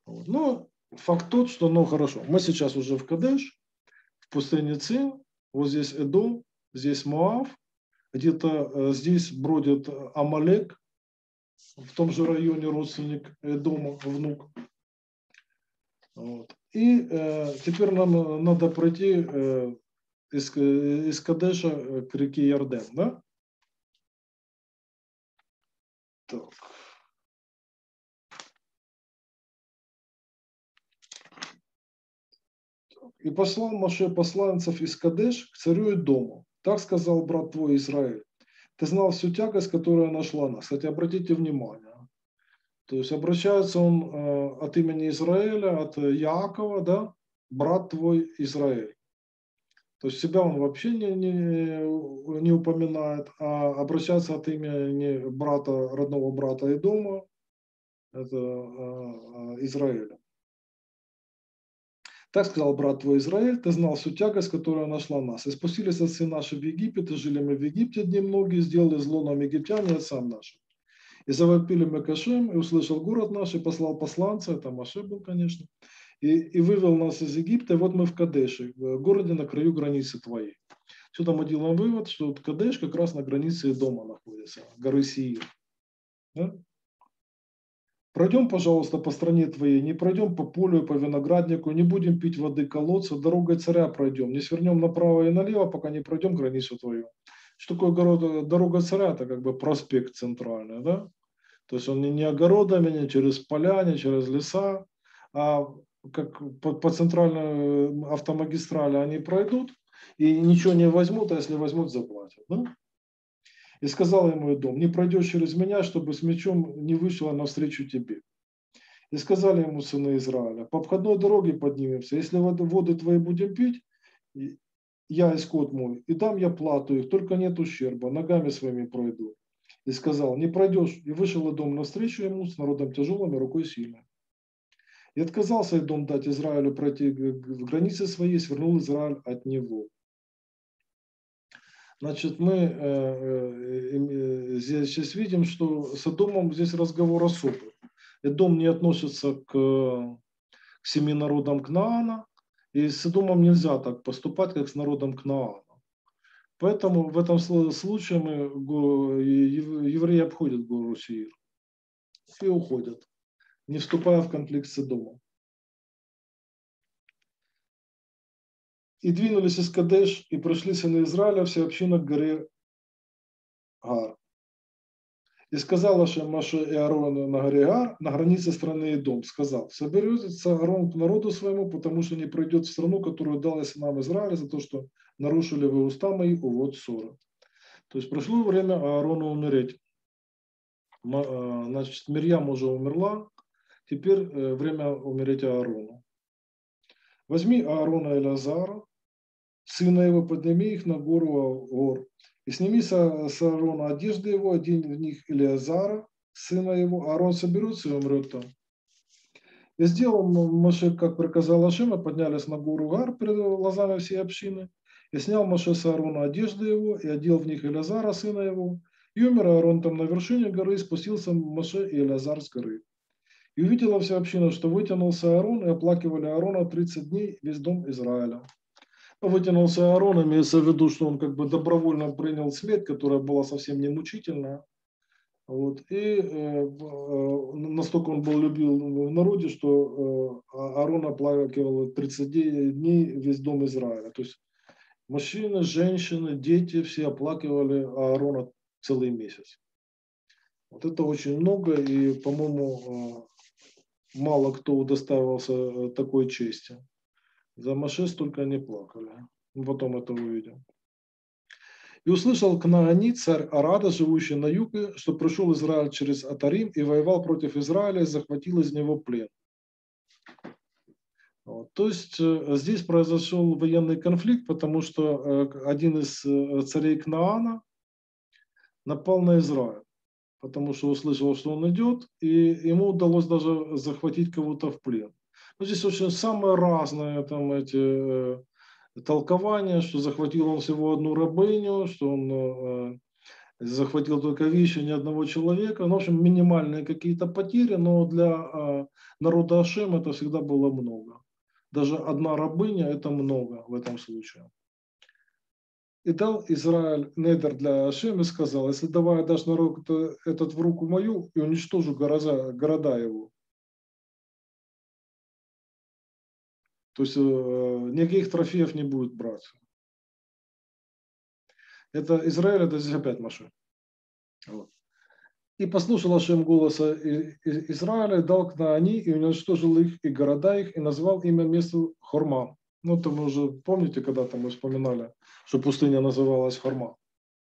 Вот. Но факт тот, что, ну хорошо, мы сейчас уже в Кадеш, в пустыне Цин, вот здесь Эдом, здесь Моав, где-то э, здесь бродит Амалек, в том же районе родственник дома, внук. Вот. И э, теперь нам надо пройти э, из, из Кадеша к реке Ярден, да? Так. И послал Маше посланцев из Кадеш к царю и дому. Так сказал брат твой Израиль. Ты знал всю тягость, которая нашла нас. Кстати, обратите внимание. То есть обращается он э, от имени Израиля, от Яакова, да, брат твой Израиль. То есть себя он вообще не, не, не упоминает, а обращается от имени брата, родного брата и дома, это э, э, Израиля. Так сказал брат твой Израиль, ты знал всю тягость, которая нашла нас. И спустились отцы наши в Египет, и жили мы в Египте дни многие, сделали зло нам египтяне отцам нашим. И завопили мы Кашем, и услышал город наш, и послал посланца, это Маше был, конечно, и, и вывел нас из Египта, и вот мы в Кадеше, в городе на краю границы твоей. Сюда мы делаем вывод, что вот Кадеш как раз на границе дома находится, горы Сиир. Да? Пройдем, пожалуйста, по стране твоей, не пройдем по полю, по винограднику, не будем пить воды колодца, дорогой царя пройдем, не свернем направо и налево, пока не пройдем границу твою. Что такое дорога царя? Это как бы проспект центральный, да? То есть он не огородами, не через поля, не через леса, а как по, по центральной автомагистрали они пройдут и ничего не возьмут, а если возьмут, заплатят. Да? И сказал ему дом, не пройдешь через меня, чтобы с мечом не вышла навстречу тебе. И сказали ему сыны Израиля, по обходной дороге поднимемся, если воды, твои будем пить, я и скот мой, и дам я плату их, только нет ущерба, ногами своими пройду. И сказал, не пройдешь. И вышел дом навстречу ему с народом тяжелым и рукой сильной. И отказался дом дать Израилю пройти в границы свои, свернул Израиль от него. Значит, мы э, э, э, здесь сейчас видим, что с Эдомом здесь разговор особый. Эдом не относится к, к семи народам Кнаана, и с Эдомом нельзя так поступать, как с народом Кнаана. Поэтому в этом случае мы, евреи обходят гору Сиир и уходят, не вступая в конфликт с Эдомом. И двинулись из Кадеш, и прошли сыны Израиля вся община к горе Гар. И сказал Ашем Маше и Аарону на горе Гар, на границе страны Идом, сказал, соберется Аарон к народу своему, потому что не пройдет в страну, которую дал нам Израиль, за то, что нарушили вы уста мои, увод ссора. То есть прошло время Аарону умереть. А, значит, Мирьям уже умерла, теперь э, время умереть Аарону. Возьми Аарона и Лазара, сына его, подними их на гору гор, и сними с Аарона одежды его, один в них Илиазара, сына его, Аарон соберется и умрет там. И сделал Моше, как приказал Ашем, и поднялись на гору Гар перед глазами всей общины, и снял Моше с Аарона одежды его, и одел в них Илиазара, сына его, и умер Аарон там на вершине горы, и спустился Моше и Илиазар с горы. И увидела вся община, что вытянулся Аарон, и оплакивали Аарона 30 дней весь дом Израиля вытянулся Аарон, имеется в виду, что он как бы добровольно принял смерть, которая была совсем не мучительная. Вот. И э, э, настолько он был любил в народе, что э, Аарон оплакивал 30 дней весь дом Израиля. То есть мужчины, женщины, дети все оплакивали Аарона целый месяц. Вот это очень много, и, по-моему, э, мало кто удостаивался э, такой чести. За Маше столько не плакали. Мы потом это увидим. И услышал Кнаанит, царь Арада, живущий на юге, что пришел Израиль через Атарим и воевал против Израиля и захватил из него плен. Вот. То есть э, здесь произошел военный конфликт, потому что э, один из э, царей Кнаана напал на Израиль, потому что услышал, что он идет, и ему удалось даже захватить кого-то в плен. Ну, здесь очень самые разные там эти э, толкования, что захватил он всего одну рабыню, что он э, захватил только вещи ни одного человека. Ну, в общем, минимальные какие-то потери, но для э, народа Ашем это всегда было много. Даже одна рабыня – это много в этом случае. И дал Израиль недер для Ашем и сказал, если давай дашь народ этот в руку мою и уничтожу города, города его, То есть э, никаких трофеев не будет брать. Это Израиль, это здесь опять Маше. Вот. И послушал Ашем голоса Израиля, дал к они и уничтожил их и города их, и назвал имя места Хорма. Ну, это мы уже помните, когда-то мы вспоминали, что пустыня называлась Хорма,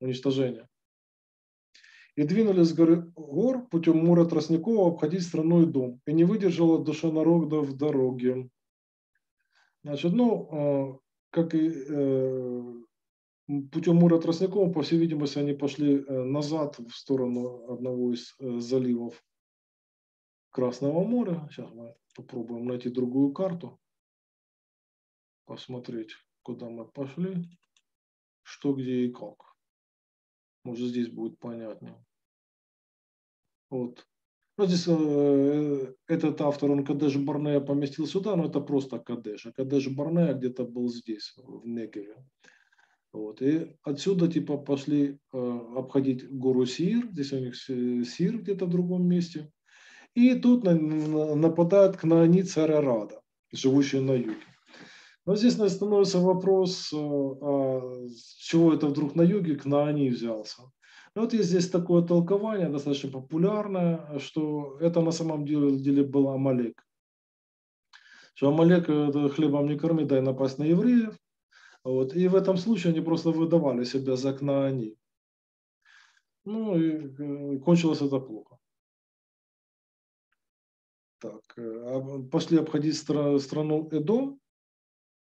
уничтожение. И двинулись с горы гор путем мора Тростникова обходить страну и дом. И не выдержала душа народа в дороге. Значит, ну, а, как и э, путем Мура Тростникова, по всей видимости, они пошли э, назад в сторону одного из э, заливов Красного моря. Сейчас мы попробуем найти другую карту, посмотреть, куда мы пошли, что, где и как. Может, здесь будет понятнее. Вот. Ну, здесь э, этот автор, он Кадеш Барнея поместил сюда, но это просто Кадеш. А Кадеш Барнея где-то был здесь, в Негеве. Вот. И отсюда типа пошли э, обходить гору Сир, здесь у них Сир где-то в другом месте. И тут на, на, нападают кнаани царя Рада, живущие на юге. Но здесь становится вопрос, э, а чего это вдруг на юге кнаани взялся. И вот есть здесь такое толкование, достаточно популярное, что это на самом деле, был Амалек. Что Амалек это хлебом не корми, дай напасть на евреев. Вот. И в этом случае они просто выдавали себя за Кнаани. Ну и э, кончилось это плохо. Так, э, пошли обходить страну Эдом,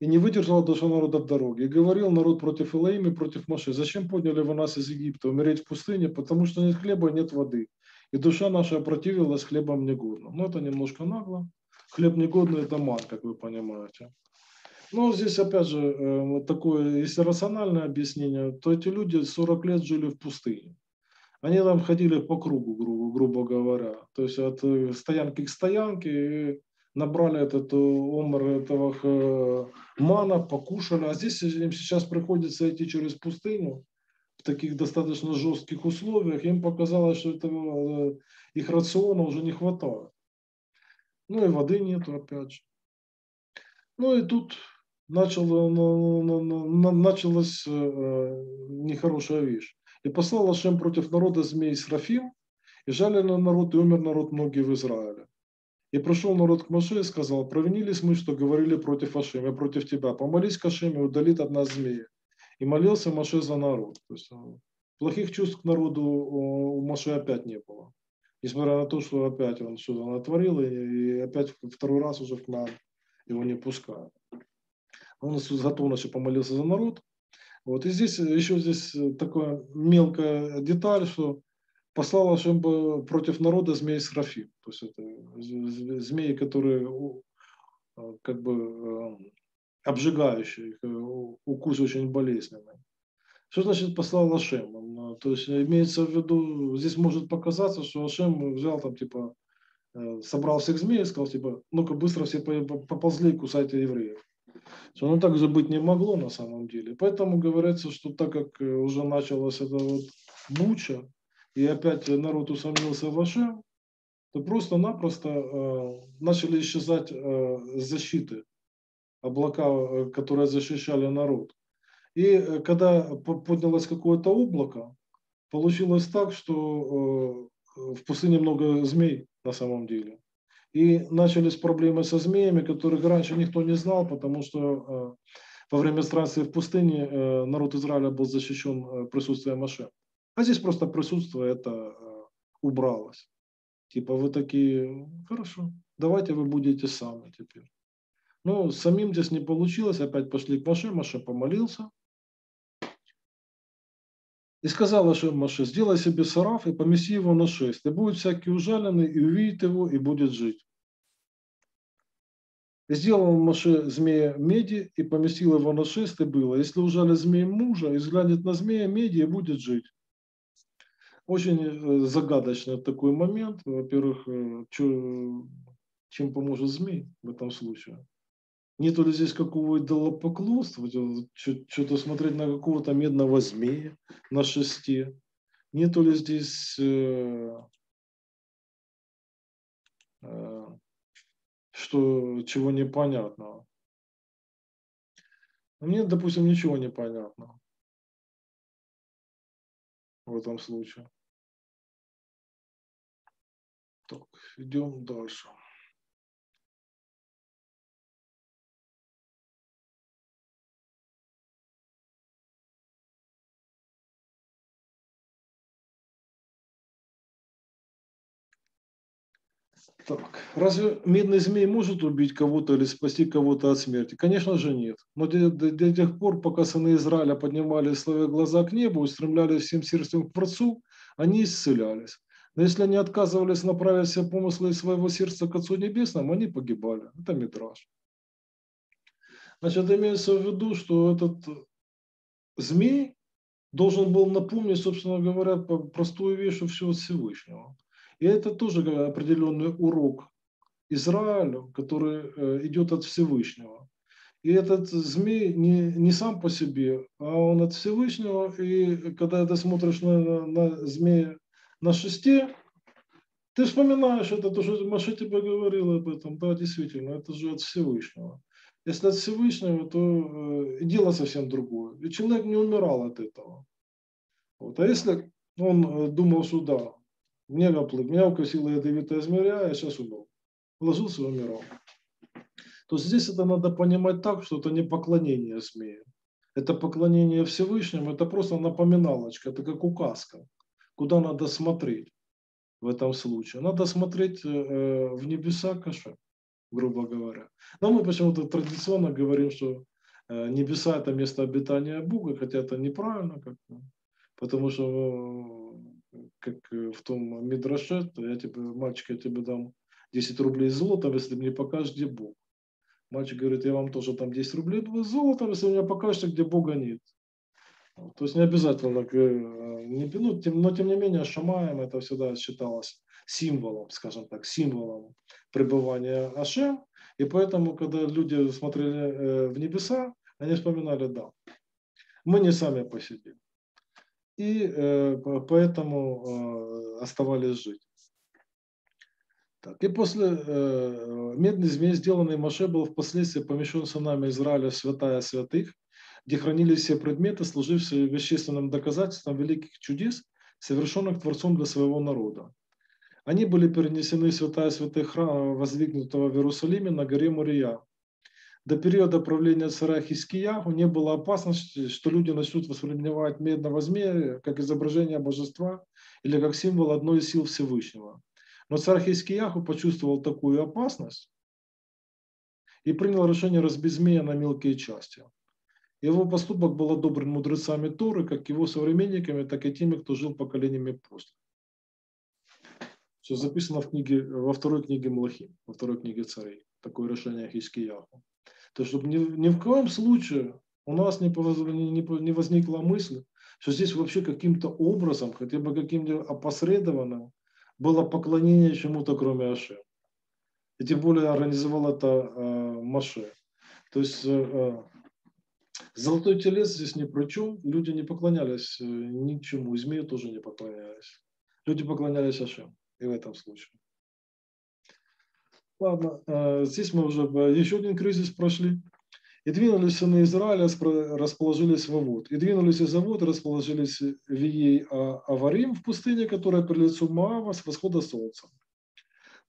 и не выдержала душа народа в дороге. И говорил народ против Илаим и против Моше, зачем подняли вы нас из Египта, умереть в пустыне, потому что нет хлеба и нет воды. И душа наша противилась хлебом негодным. Ну, это немножко нагло. Хлеб негодный – это ман, как вы понимаете. Но здесь, опять же, э, такое, если рациональное объяснение, то эти люди 40 лет жили в пустыне. Они там ходили по кругу, грубо, грубо говоря. То есть от э, стоянки к стоянке набрали этот э, омар этого мана, покушали. А здесь им сейчас приходится идти через пустыню в таких достаточно жестких условиях. Им показалось, что этого, их рациона уже не хватает. Ну и воды нету, опять же. Ну и тут начало, началась э, нехорошая вещь. И послал Ашем против народа змей Срафим, и жалили на народ, и умер народ многие в Израиле. И пришел народ к Моше и сказал, провинились мы, что говорили против Ашема, против тебя. Помолись к Ашеме, удалит от нас змея. И молился Моше за народ. То есть, э, плохих чувств к народу у Моше опять не было. Несмотря на то, что опять он что-то натворил, и, опять второй раз уже в Кнан его не пускают. Он с готовностью помолился за народ. Вот. И здесь еще здесь такая мелкая деталь, что послал Ашем против народа змей Срафим. То есть это змеи, которые как бы э, обжигающие, укус очень болезненный. Что значит послал Ашем? То есть имеется в виду, здесь может показаться, что Ашем взял там типа, э, собрал всех змей и сказал, типа, ну-ка быстро все поползли и кусайте евреев что оно так же быть не могло на самом деле. Поэтому говорится, что так как э, уже началась эта вот буча, и опять народ усомнился в Ашем, то просто-напросто э, начали исчезать э, защиты, облака, э, которые защищали народ. И э, когда поднялось какое-то облако, получилось так, что э, в пустыне много змей на самом деле. И начались проблемы со змеями, которых раньше никто не знал, потому что э, во время странствия в пустыне э, народ Израиля был защищен э, присутствием Маше. А здесь просто присутствие это убралось. Типа вы такие, хорошо, давайте вы будете сами теперь. Ну, самим здесь не получилось, опять пошли к Маше, Маше помолился, и сказал Ашем Маше, сделай себе сараф и помеси его на шесть, и будет всякий ужаленный, и увидит его, и будет жить. И сделал Маше змея меди, и поместил его на шесть, и было. Если ужалит змея мужа, и взглянет на змея меди, и будет жить. Очень э, загадочный такой момент. Во-первых, э, чем поможет змей в этом случае? Нету ли здесь какого-то идолопоклонства, что-то смотреть на какого-то медного змея на шесте? Нету ли здесь э, э, что, чего непонятного? Мне, допустим, ничего не понятно в этом случае. Так, идем дальше. Так, разве медный змей может убить кого-то или спасти кого-то от смерти? Конечно же нет. Но до, до, до тех пор, пока сыны Израиля поднимали свои глаза к небу, устремлялись всем сердцем к Творцу, они исцелялись. Но если они отказывались направить все помыслы своего сердца к Отцу Небесному, они погибали. Это метраж. Значит, имеется в виду, что этот змей должен был напомнить, собственно говоря, простую вещь у всего Всевышнего. И это тоже определенный урок Израилю, который э, идет от Всевышнего. И этот змей не, не сам по себе, а он от Всевышнего. И когда ты смотришь на, на, на змея на шесте, ты вспоминаешь это, то, что Маша тебе говорил об этом. Да, действительно, это же от Всевышнего. Если от Всевышнего, то э, дело совсем другое. И человек не умирал от этого. Вот. А если он э, думал, что да, меня, меня укусила ядовитая змея, я сейчас умру. Ложился и умирал. То здесь это надо понимать так, что это не поклонение змеи. Это поклонение Всевышнему, это просто напоминалочка, это как указка, куда надо смотреть в этом случае. Надо смотреть э, в небеса каша, грубо говоря. Но мы почему-то традиционно говорим, что э, небеса это место обитания Бога, хотя это неправильно как-то. Потому что как э, в том Мидраше, то я тебе, мальчик, я тебе дам 10 рублей золотом, если мне покажешь, где Бог. Мальчик говорит, я вам тоже там 10 рублей золотом, если мне покажете, где Бога нет. То есть не обязательно, э, не, ну, тем, но тем не менее Шамаем это всегда считалось символом, скажем так, символом пребывания Ашем. И поэтому, когда люди смотрели э, в небеса, они вспоминали, да, мы не сами посидим и э, поэтому э, оставались жить. Так, и после э, медный змей, сделанный Маше, был впоследствии помещен сынами Израиля в святая святых, где хранились все предметы, служившие вещественным доказательством великих чудес, совершенных Творцом для своего народа. Они были перенесены в святая святых храма, воздвигнутого в Иерусалиме на горе Мурия, до периода правления царя Хискияху не было опасности, что люди начнут воспринимать медного змея как изображение божества или как символ одной из сил Всевышнего. Но царь Хискияху почувствовал такую опасность и принял решение разбить змея на мелкие части. Его поступок был одобрен мудрецами Торы, как его современниками, так и теми, кто жил поколениями после. Все записано в книге, во второй книге Млахим, во второй книге царей. Такое решение Хискияху. То, чтобы ни, ни в коем случае у нас не, не, не возникла мысль, что здесь вообще каким-то образом, хотя бы каким-то опосредованным, было поклонение чему-то, кроме Ашем. И тем более организовал это э, Маше. То есть э, э золотой телец здесь ни при чем. Люди не поклонялись э, ничему, и змею тоже не поклонялись. Люди поклонялись Ашем и в этом случае. Ладно, э, здесь мы уже еще один кризис прошли. И двинулись сыны Израиля, расположились в Авод. И двинулись из Авод, расположились в Ей Аварим в пустыне, которая перед лицом Маава с восхода солнца.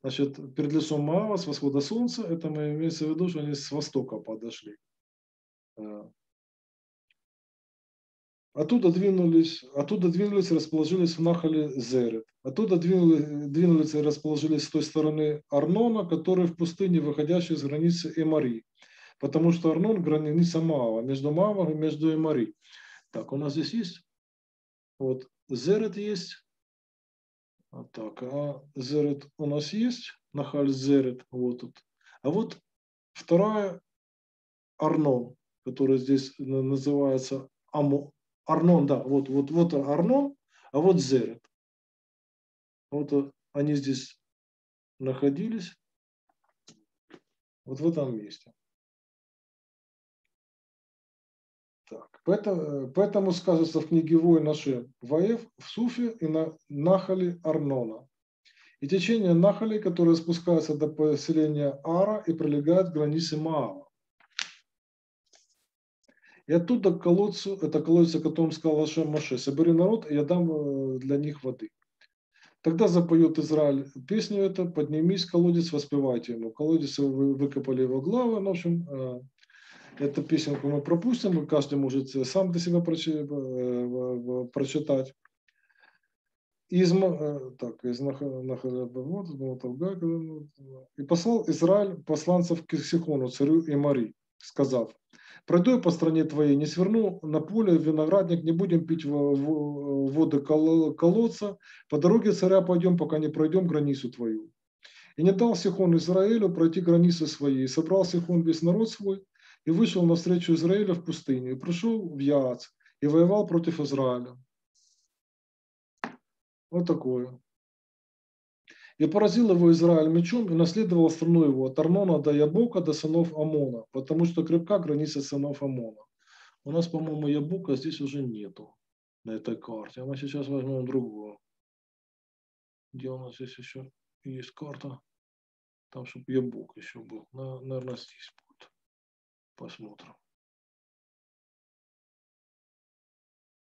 Значит, перед лицом Маава с восхода солнца, это мы имеется в виду, что они с востока подошли. Оттуда двинулись, оттуда двинулись расположились в Нахале Зерет. Оттуда двинулись, двинулись и расположились с той стороны Арнона, который в пустыне, выходящей из границы Эмари. Потому что Арнон – граница Маава, между Маавом и между Эмари. Так, у нас здесь есть? Вот, Зерет есть. Вот так, а Зерет у нас есть. Нахаль Зерет, вот тут. А вот вторая Арнон, которая здесь называется Амо, Арнон, да, вот, вот, вот Арнон, а вот Зерет. Вот они здесь находились, вот в этом месте. Так, поэтому, поэтому сказывается в книге Вой наши Ваев в Суфе и на Нахали Арнона. И течение Нахали, которое спускается до поселения Ара и пролегает к границе Маава. И оттуда к колодцу, это колодец, о котором сказал Ашем Маше, собери народ, и я дам э, для них воды. Тогда запоет Израиль песню это, поднимись, колодец, воспевайте ему. Колодец выкопали его главы, ну, в общем, э, эту песенку мы пропустим, каждый может сам для себя э, прочитать. Из, так, из и послал Израиль посланцев к Сихону, царю и Мари, сказав, Пройду я по стране твоей, не сверну на поле, виноградник, не будем пить воды колодца, по дороге царя пойдем, пока не пройдем границу твою. И не дал Сихон Израилю пройти границы свои, и собрал Сихон весь народ свой, и вышел навстречу Израиля в пустыню, и пришел в Яац, и воевал против Израиля. Вот такое. И поразил его Израиль мечом и наследовал страну его от Арнона до Ябока до сынов Амона, потому что крепка граница сынов Амона. У нас, по-моему, Ябука здесь уже нету на этой карте. А мы сейчас возьмем другую. Где у нас здесь еще есть карта? Там, чтобы Ябук еще был. Наверное, здесь будет. Посмотрим.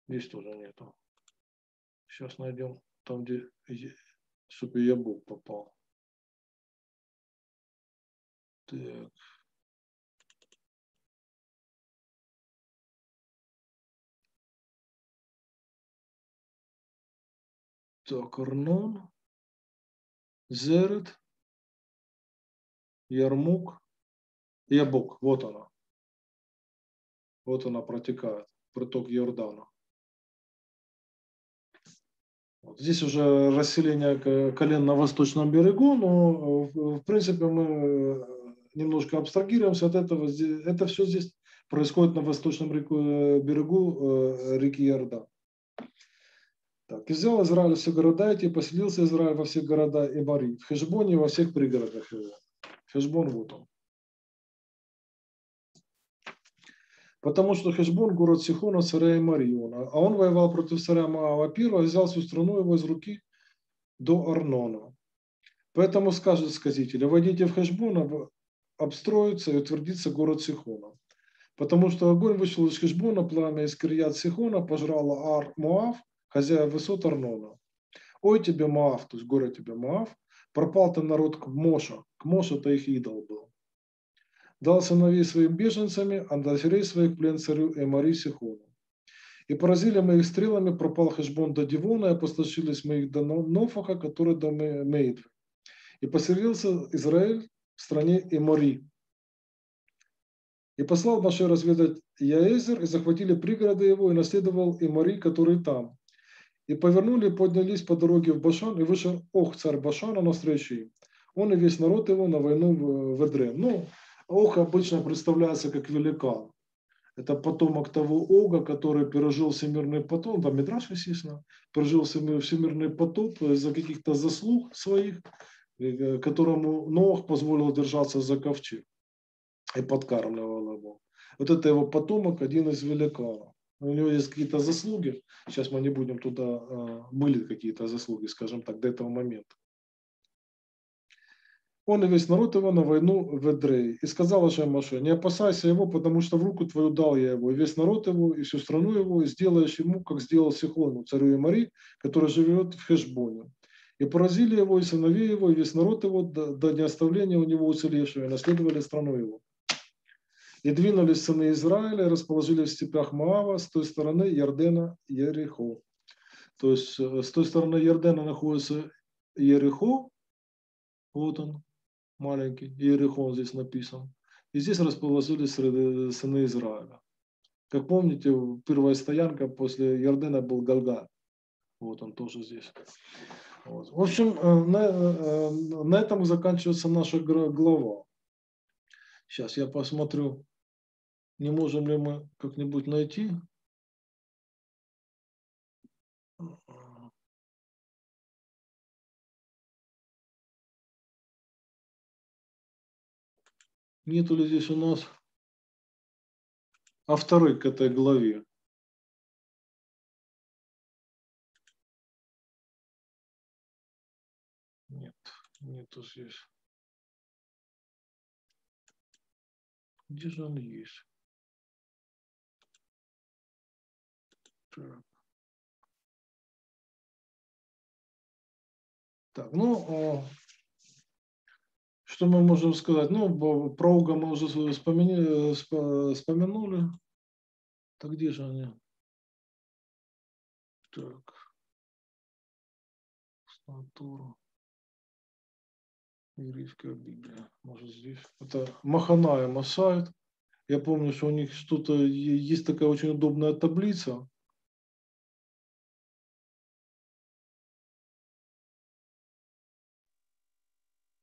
Здесь тоже нету. Сейчас найдем там, где чтобы я Бог попал. Так. Так, Арнон, Зерет, Ярмук, Ябук. Вот она. Вот она протекает, приток Иордана. Здесь уже расселение колен на восточном берегу, но в принципе мы немножко абстрагируемся от этого. Это все здесь происходит на восточном берегу э, реки Иордан. Так, и взял Израиль все города эти, поселился Израиль во всех городах и Мари, в Хешбоне и во всех пригородах. Хешбон вот он. Потому что Хешбон – город Сихона, царя Мариона. А он воевал против царя Маава первого, взял всю страну его из руки до Арнона. Поэтому скажет сказитель, войдите в Хешбон, обстроится и утвердится город Сихона. Потому что огонь вышел из Хешбона, пламя из Кирьят Сихона пожрало Ар Моав, хозяин высот Арнона. Ой тебе Моав, то есть горе тебе Моав, пропал ты народ к Моша, к Моша-то их идол был дал сыновей своим беженцами, а дочерей своих плен царю Эмари Сихону. И поразили моих стрелами, пропал Хешбон до Дивона, и опустошились моих до Нофаха, который до Мейдвы. И поселился Израиль в стране Эмори. И послал Маше разведать Яэзер, и захватили пригороды его, и наследовал Эмори, который там. И повернули, поднялись по дороге в Башан, и вышел Ох, царь Башана, навстречу им. Он и весь народ его на войну в Эдрем. Ну, Ох обычно представляется как великан. Это потомок того Ога, который пережил всемирный потоп, там Мидраш, естественно, пережил всемирный потоп из-за каких-то заслуг своих, э, которому Нох позволил держаться за ковчег и подкармливал его. Вот это его потомок, один из великанов. У него есть какие-то заслуги. Сейчас мы не будем туда, а, были какие-то заслуги, скажем так, до этого момента он и весь народ его на войну в Эдрей. И сказал Ашем Маше, не опасайся его, потому что в руку твою дал я его, и весь народ его, и всю страну его, и сделаешь ему, как сделал Сихону, царю и Мари, который живет в Хешбоне. И поразили его, и сыновей его, и весь народ его, до, до неоставления у него уцелевшего, и наследовали страну его. И двинулись сыны Израиля, и расположились в степях Маава с той стороны Ярдена Ерехо. То есть э, с той стороны Ярдена находится Ерехо, вот он, маленький, Иерихон здесь написан. И здесь расположились сыны Израиля. Как помните, первая стоянка после Ярдена был Галга. Вот он тоже здесь. Вот. В общем, э, на, э, на этом заканчивается наша глава. Сейчас я посмотрю, не можем ли мы как-нибудь найти Нету ли здесь у нас авторы к этой главе? Нет, нету здесь. Где же он есть? Так. Так, ну, что мы можем сказать? Ну, про Уга мы уже вспомянули. вспомянули. Так где же они? Так. Натуру. Еврейская Библия. Может здесь. Это Маханая Масайт. Я помню, что у них что-то есть такая очень удобная таблица.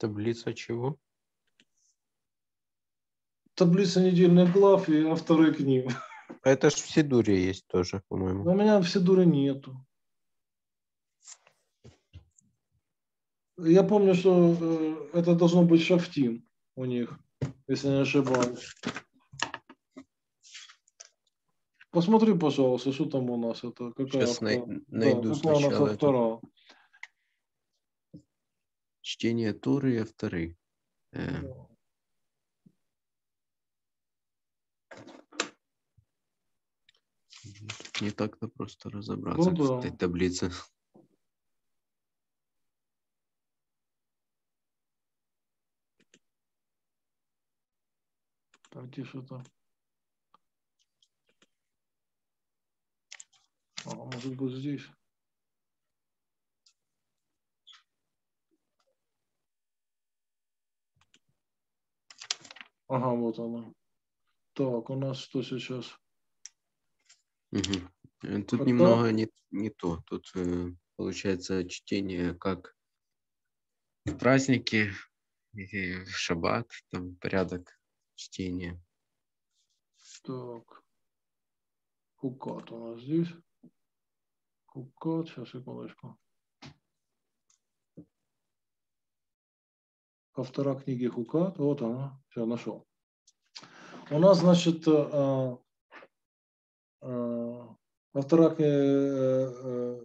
Таблица чего? Таблица недельных глав и авторы книг. А это ж в Сидуре есть тоже, по-моему. Но у меня в Сидуре нету. Я помню, что э, это должно быть шафтин у них, если не ошибаюсь. Посмотри, пожалуйста, что там у нас. Это какая Сейчас най- найду да, какая сначала. автора. Чтение Туры и авторы. Э. Не так-то просто разобраться ну, да. в этой таблице. Так, где что-то. А, может быть здесь. Ага, вот она. Так, у нас что сейчас? Угу. Тут Это... немного не, не то. Тут э, получается чтение как праздники, и шаббат, там порядок чтения. Так. Хукат у нас здесь. Хукат, сейчас, секундочку. Автора книги Хукат, вот она, все, нашел. У нас, значит, э, э, автора э,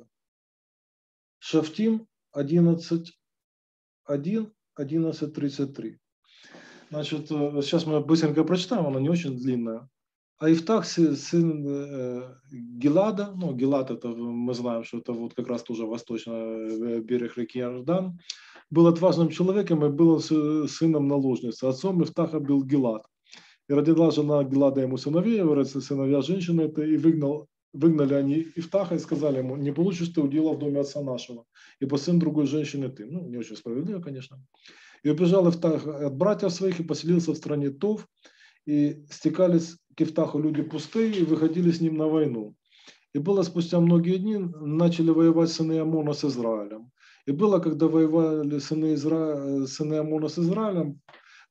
Шафтим 11, 1, 11.33. Значит, сейчас мы быстренько прочитаем, она не очень длинная. А Ифтах, сын э, Гелада, ну, Гелад это мы знаем, что это вот как раз тоже восточный берег реки Иордан, был отважным человеком и был сыном наложницы. Отцом Ифтаха был Гелад. И родила жена Гелада ему сыновей, его сыновья женщины это, и выгнал, выгнали они Ифтаха и сказали ему, не получишь ты удела в доме отца нашего, ибо сын другой женщины ты. Ну, не очень справедливо, конечно. И убежал Ифтах от братьев своих и поселился в стране Тов, и стекались к Ифтаху люди пустые и выходили с ним на войну. И было спустя многие дни, начали воевать сыны Амона с Израилем. И было, когда воевали сыны, Изра... сыны Амона с Израилем,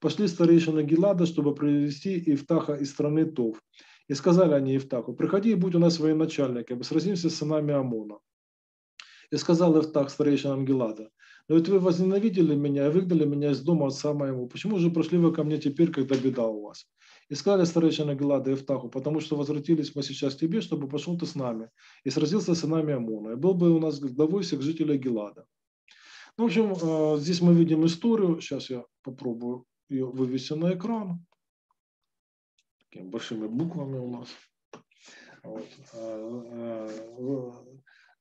пошли старейшины Гелада, чтобы привести Ифтаха из страны Тов. И сказали они Ифтаху, приходи и будь у нас военачальником, сразимся с сынами Амона. И сказал Ифтах старейшинам Гелада, но ведь вы возненавидели меня и выгнали меня из дома отца моего. Почему же пришли вы ко мне теперь, когда беда у вас? И сказали старейшина Гелада Евтаху, потому что возвратились мы сейчас к тебе, чтобы пошел ты с нами и сразился с сынами Амона. И был бы у нас главой всех жителей Гелада. В общем, э, здесь мы видим историю. Сейчас я попробую ее вывести на экран. Такими большими буквами у нас. Вот. Э,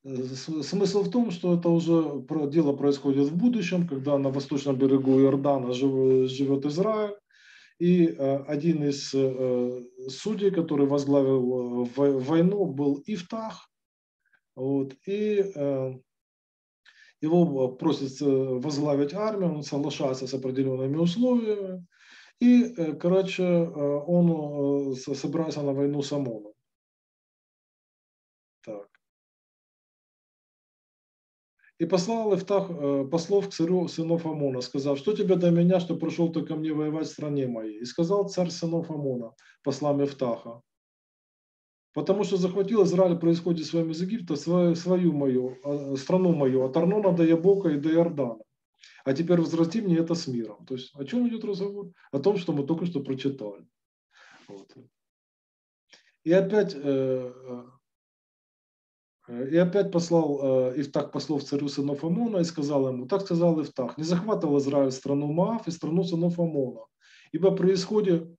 э, смысл в том, что это уже дело происходит в будущем, когда на восточном берегу Иордана живет Израиль, и один из судей, который возглавил войну, был Ифтах. Вот, и его просят возглавить армию, он соглашается с определенными условиями. И, короче, он собирается на войну с ОМОНом. Так. И послал Ифтах э, послов к царю сынов Амона, сказав, что тебе до меня, что пришел ты ко мне воевать в стране моей. И сказал царь сынов Амона, послам Ифтаха, потому что захватил Израиль происходит с вами из Египта свою, свою мою, а, страну мою, от Арнона до Ябока и до Иордана. А теперь возврати мне это с миром. То есть о чем идет разговор? О том, что мы только что прочитали. Вот. И опять э, э и опять послал э, Ифтах послов царю сынов Амона и сказал ему, так сказал Ифтах, не захватывал Израиль страну Маав и страну сынов Амона, ибо при исходе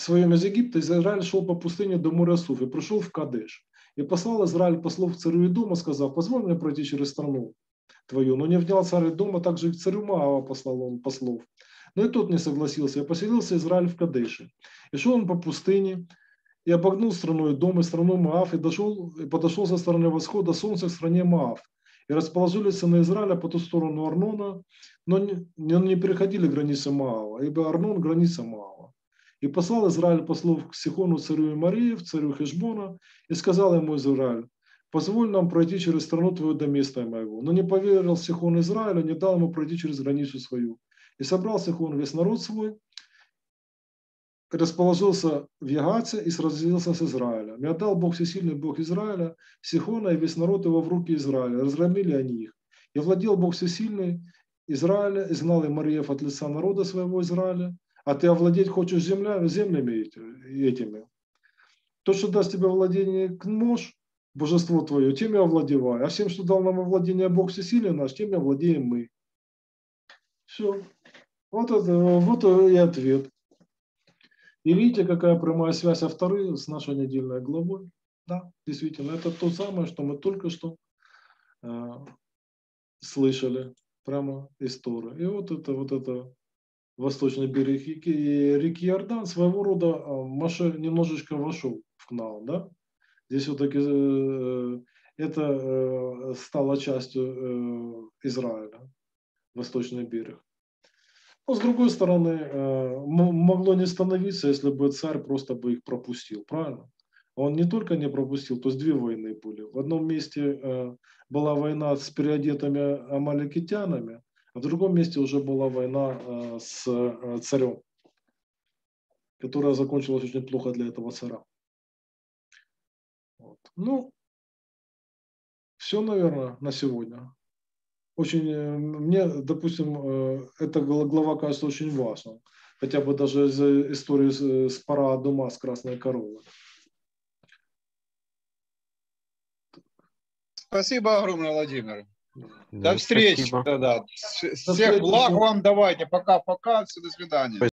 своем из Египта, Израиль шел по пустыне до моря Суф и пришел в Кадеш. И послал Израиль послов царю и дома, сказав, позволь мне пройти через страну твою. Но не внял царь дома, также и к царю Маава послал он послов. Но и тот не согласился, и поселился Израиль в Кадеше. И шел он по пустыне, и обогнул страну Дом и страну Маав, и, дошел, и подошел со стороны восхода солнца к стране Маав. И расположились на Израиля по ту сторону Арнона, но не, не переходили границы Маава, ибо Арнон – граница Маава. И послал Израиль послов к Сихону, царю Мариев, царю Хешбона, и сказал ему Израиль, позволь нам пройти через страну твою до места моего. Но не поверил Сихон Израиля, не дал ему пройти через границу свою. И собрал Сихон весь народ свой, расположился в Ягаце и сразился с Израилем. И Бог всесильный Бог Израиля, Сихона и весь народ его в руки Израиля. Разгромили они их. И владел Бог всесильный Израиля, изгнал и Мариев от лица народа своего Израиля. А ты овладеть хочешь земля, землями этими. То, что даст тебе владение Кнмош, божество твое, тем я овладеваю. А всем, что дал нам владение Бог всесилия наш, тем я владеем мы. Все. Вот это, вот и ответ. И видите, какая прямая связь авторы с нашей недельной главой. Да, действительно, это то самое, что мы только что э, слышали прямо из Торы. И вот это, вот это восточный берег реки, Иордан, своего рода э, Маше немножечко вошел в Кнаан, да? Здесь все-таки э, это э, стало частью э, Израиля, восточный берег. Но с другой стороны, могло не становиться, если бы царь просто бы их пропустил, правильно? Он не только не пропустил, то есть две войны были. В одном месте была война с переодетыми амаликитянами, а в другом месте уже была война э, с царем, которая закончилась очень плохо для этого царя. Вот. Ну, все, наверное, на сегодня очень, э, мне, допустим, э, эта глава кажется очень важной. Хотя бы даже из истории с, пора дома с красной коровой. Спасибо огромное, Владимир. До встречи. Да, да. Всех благ вам давайте. Пока-пока. До свидания.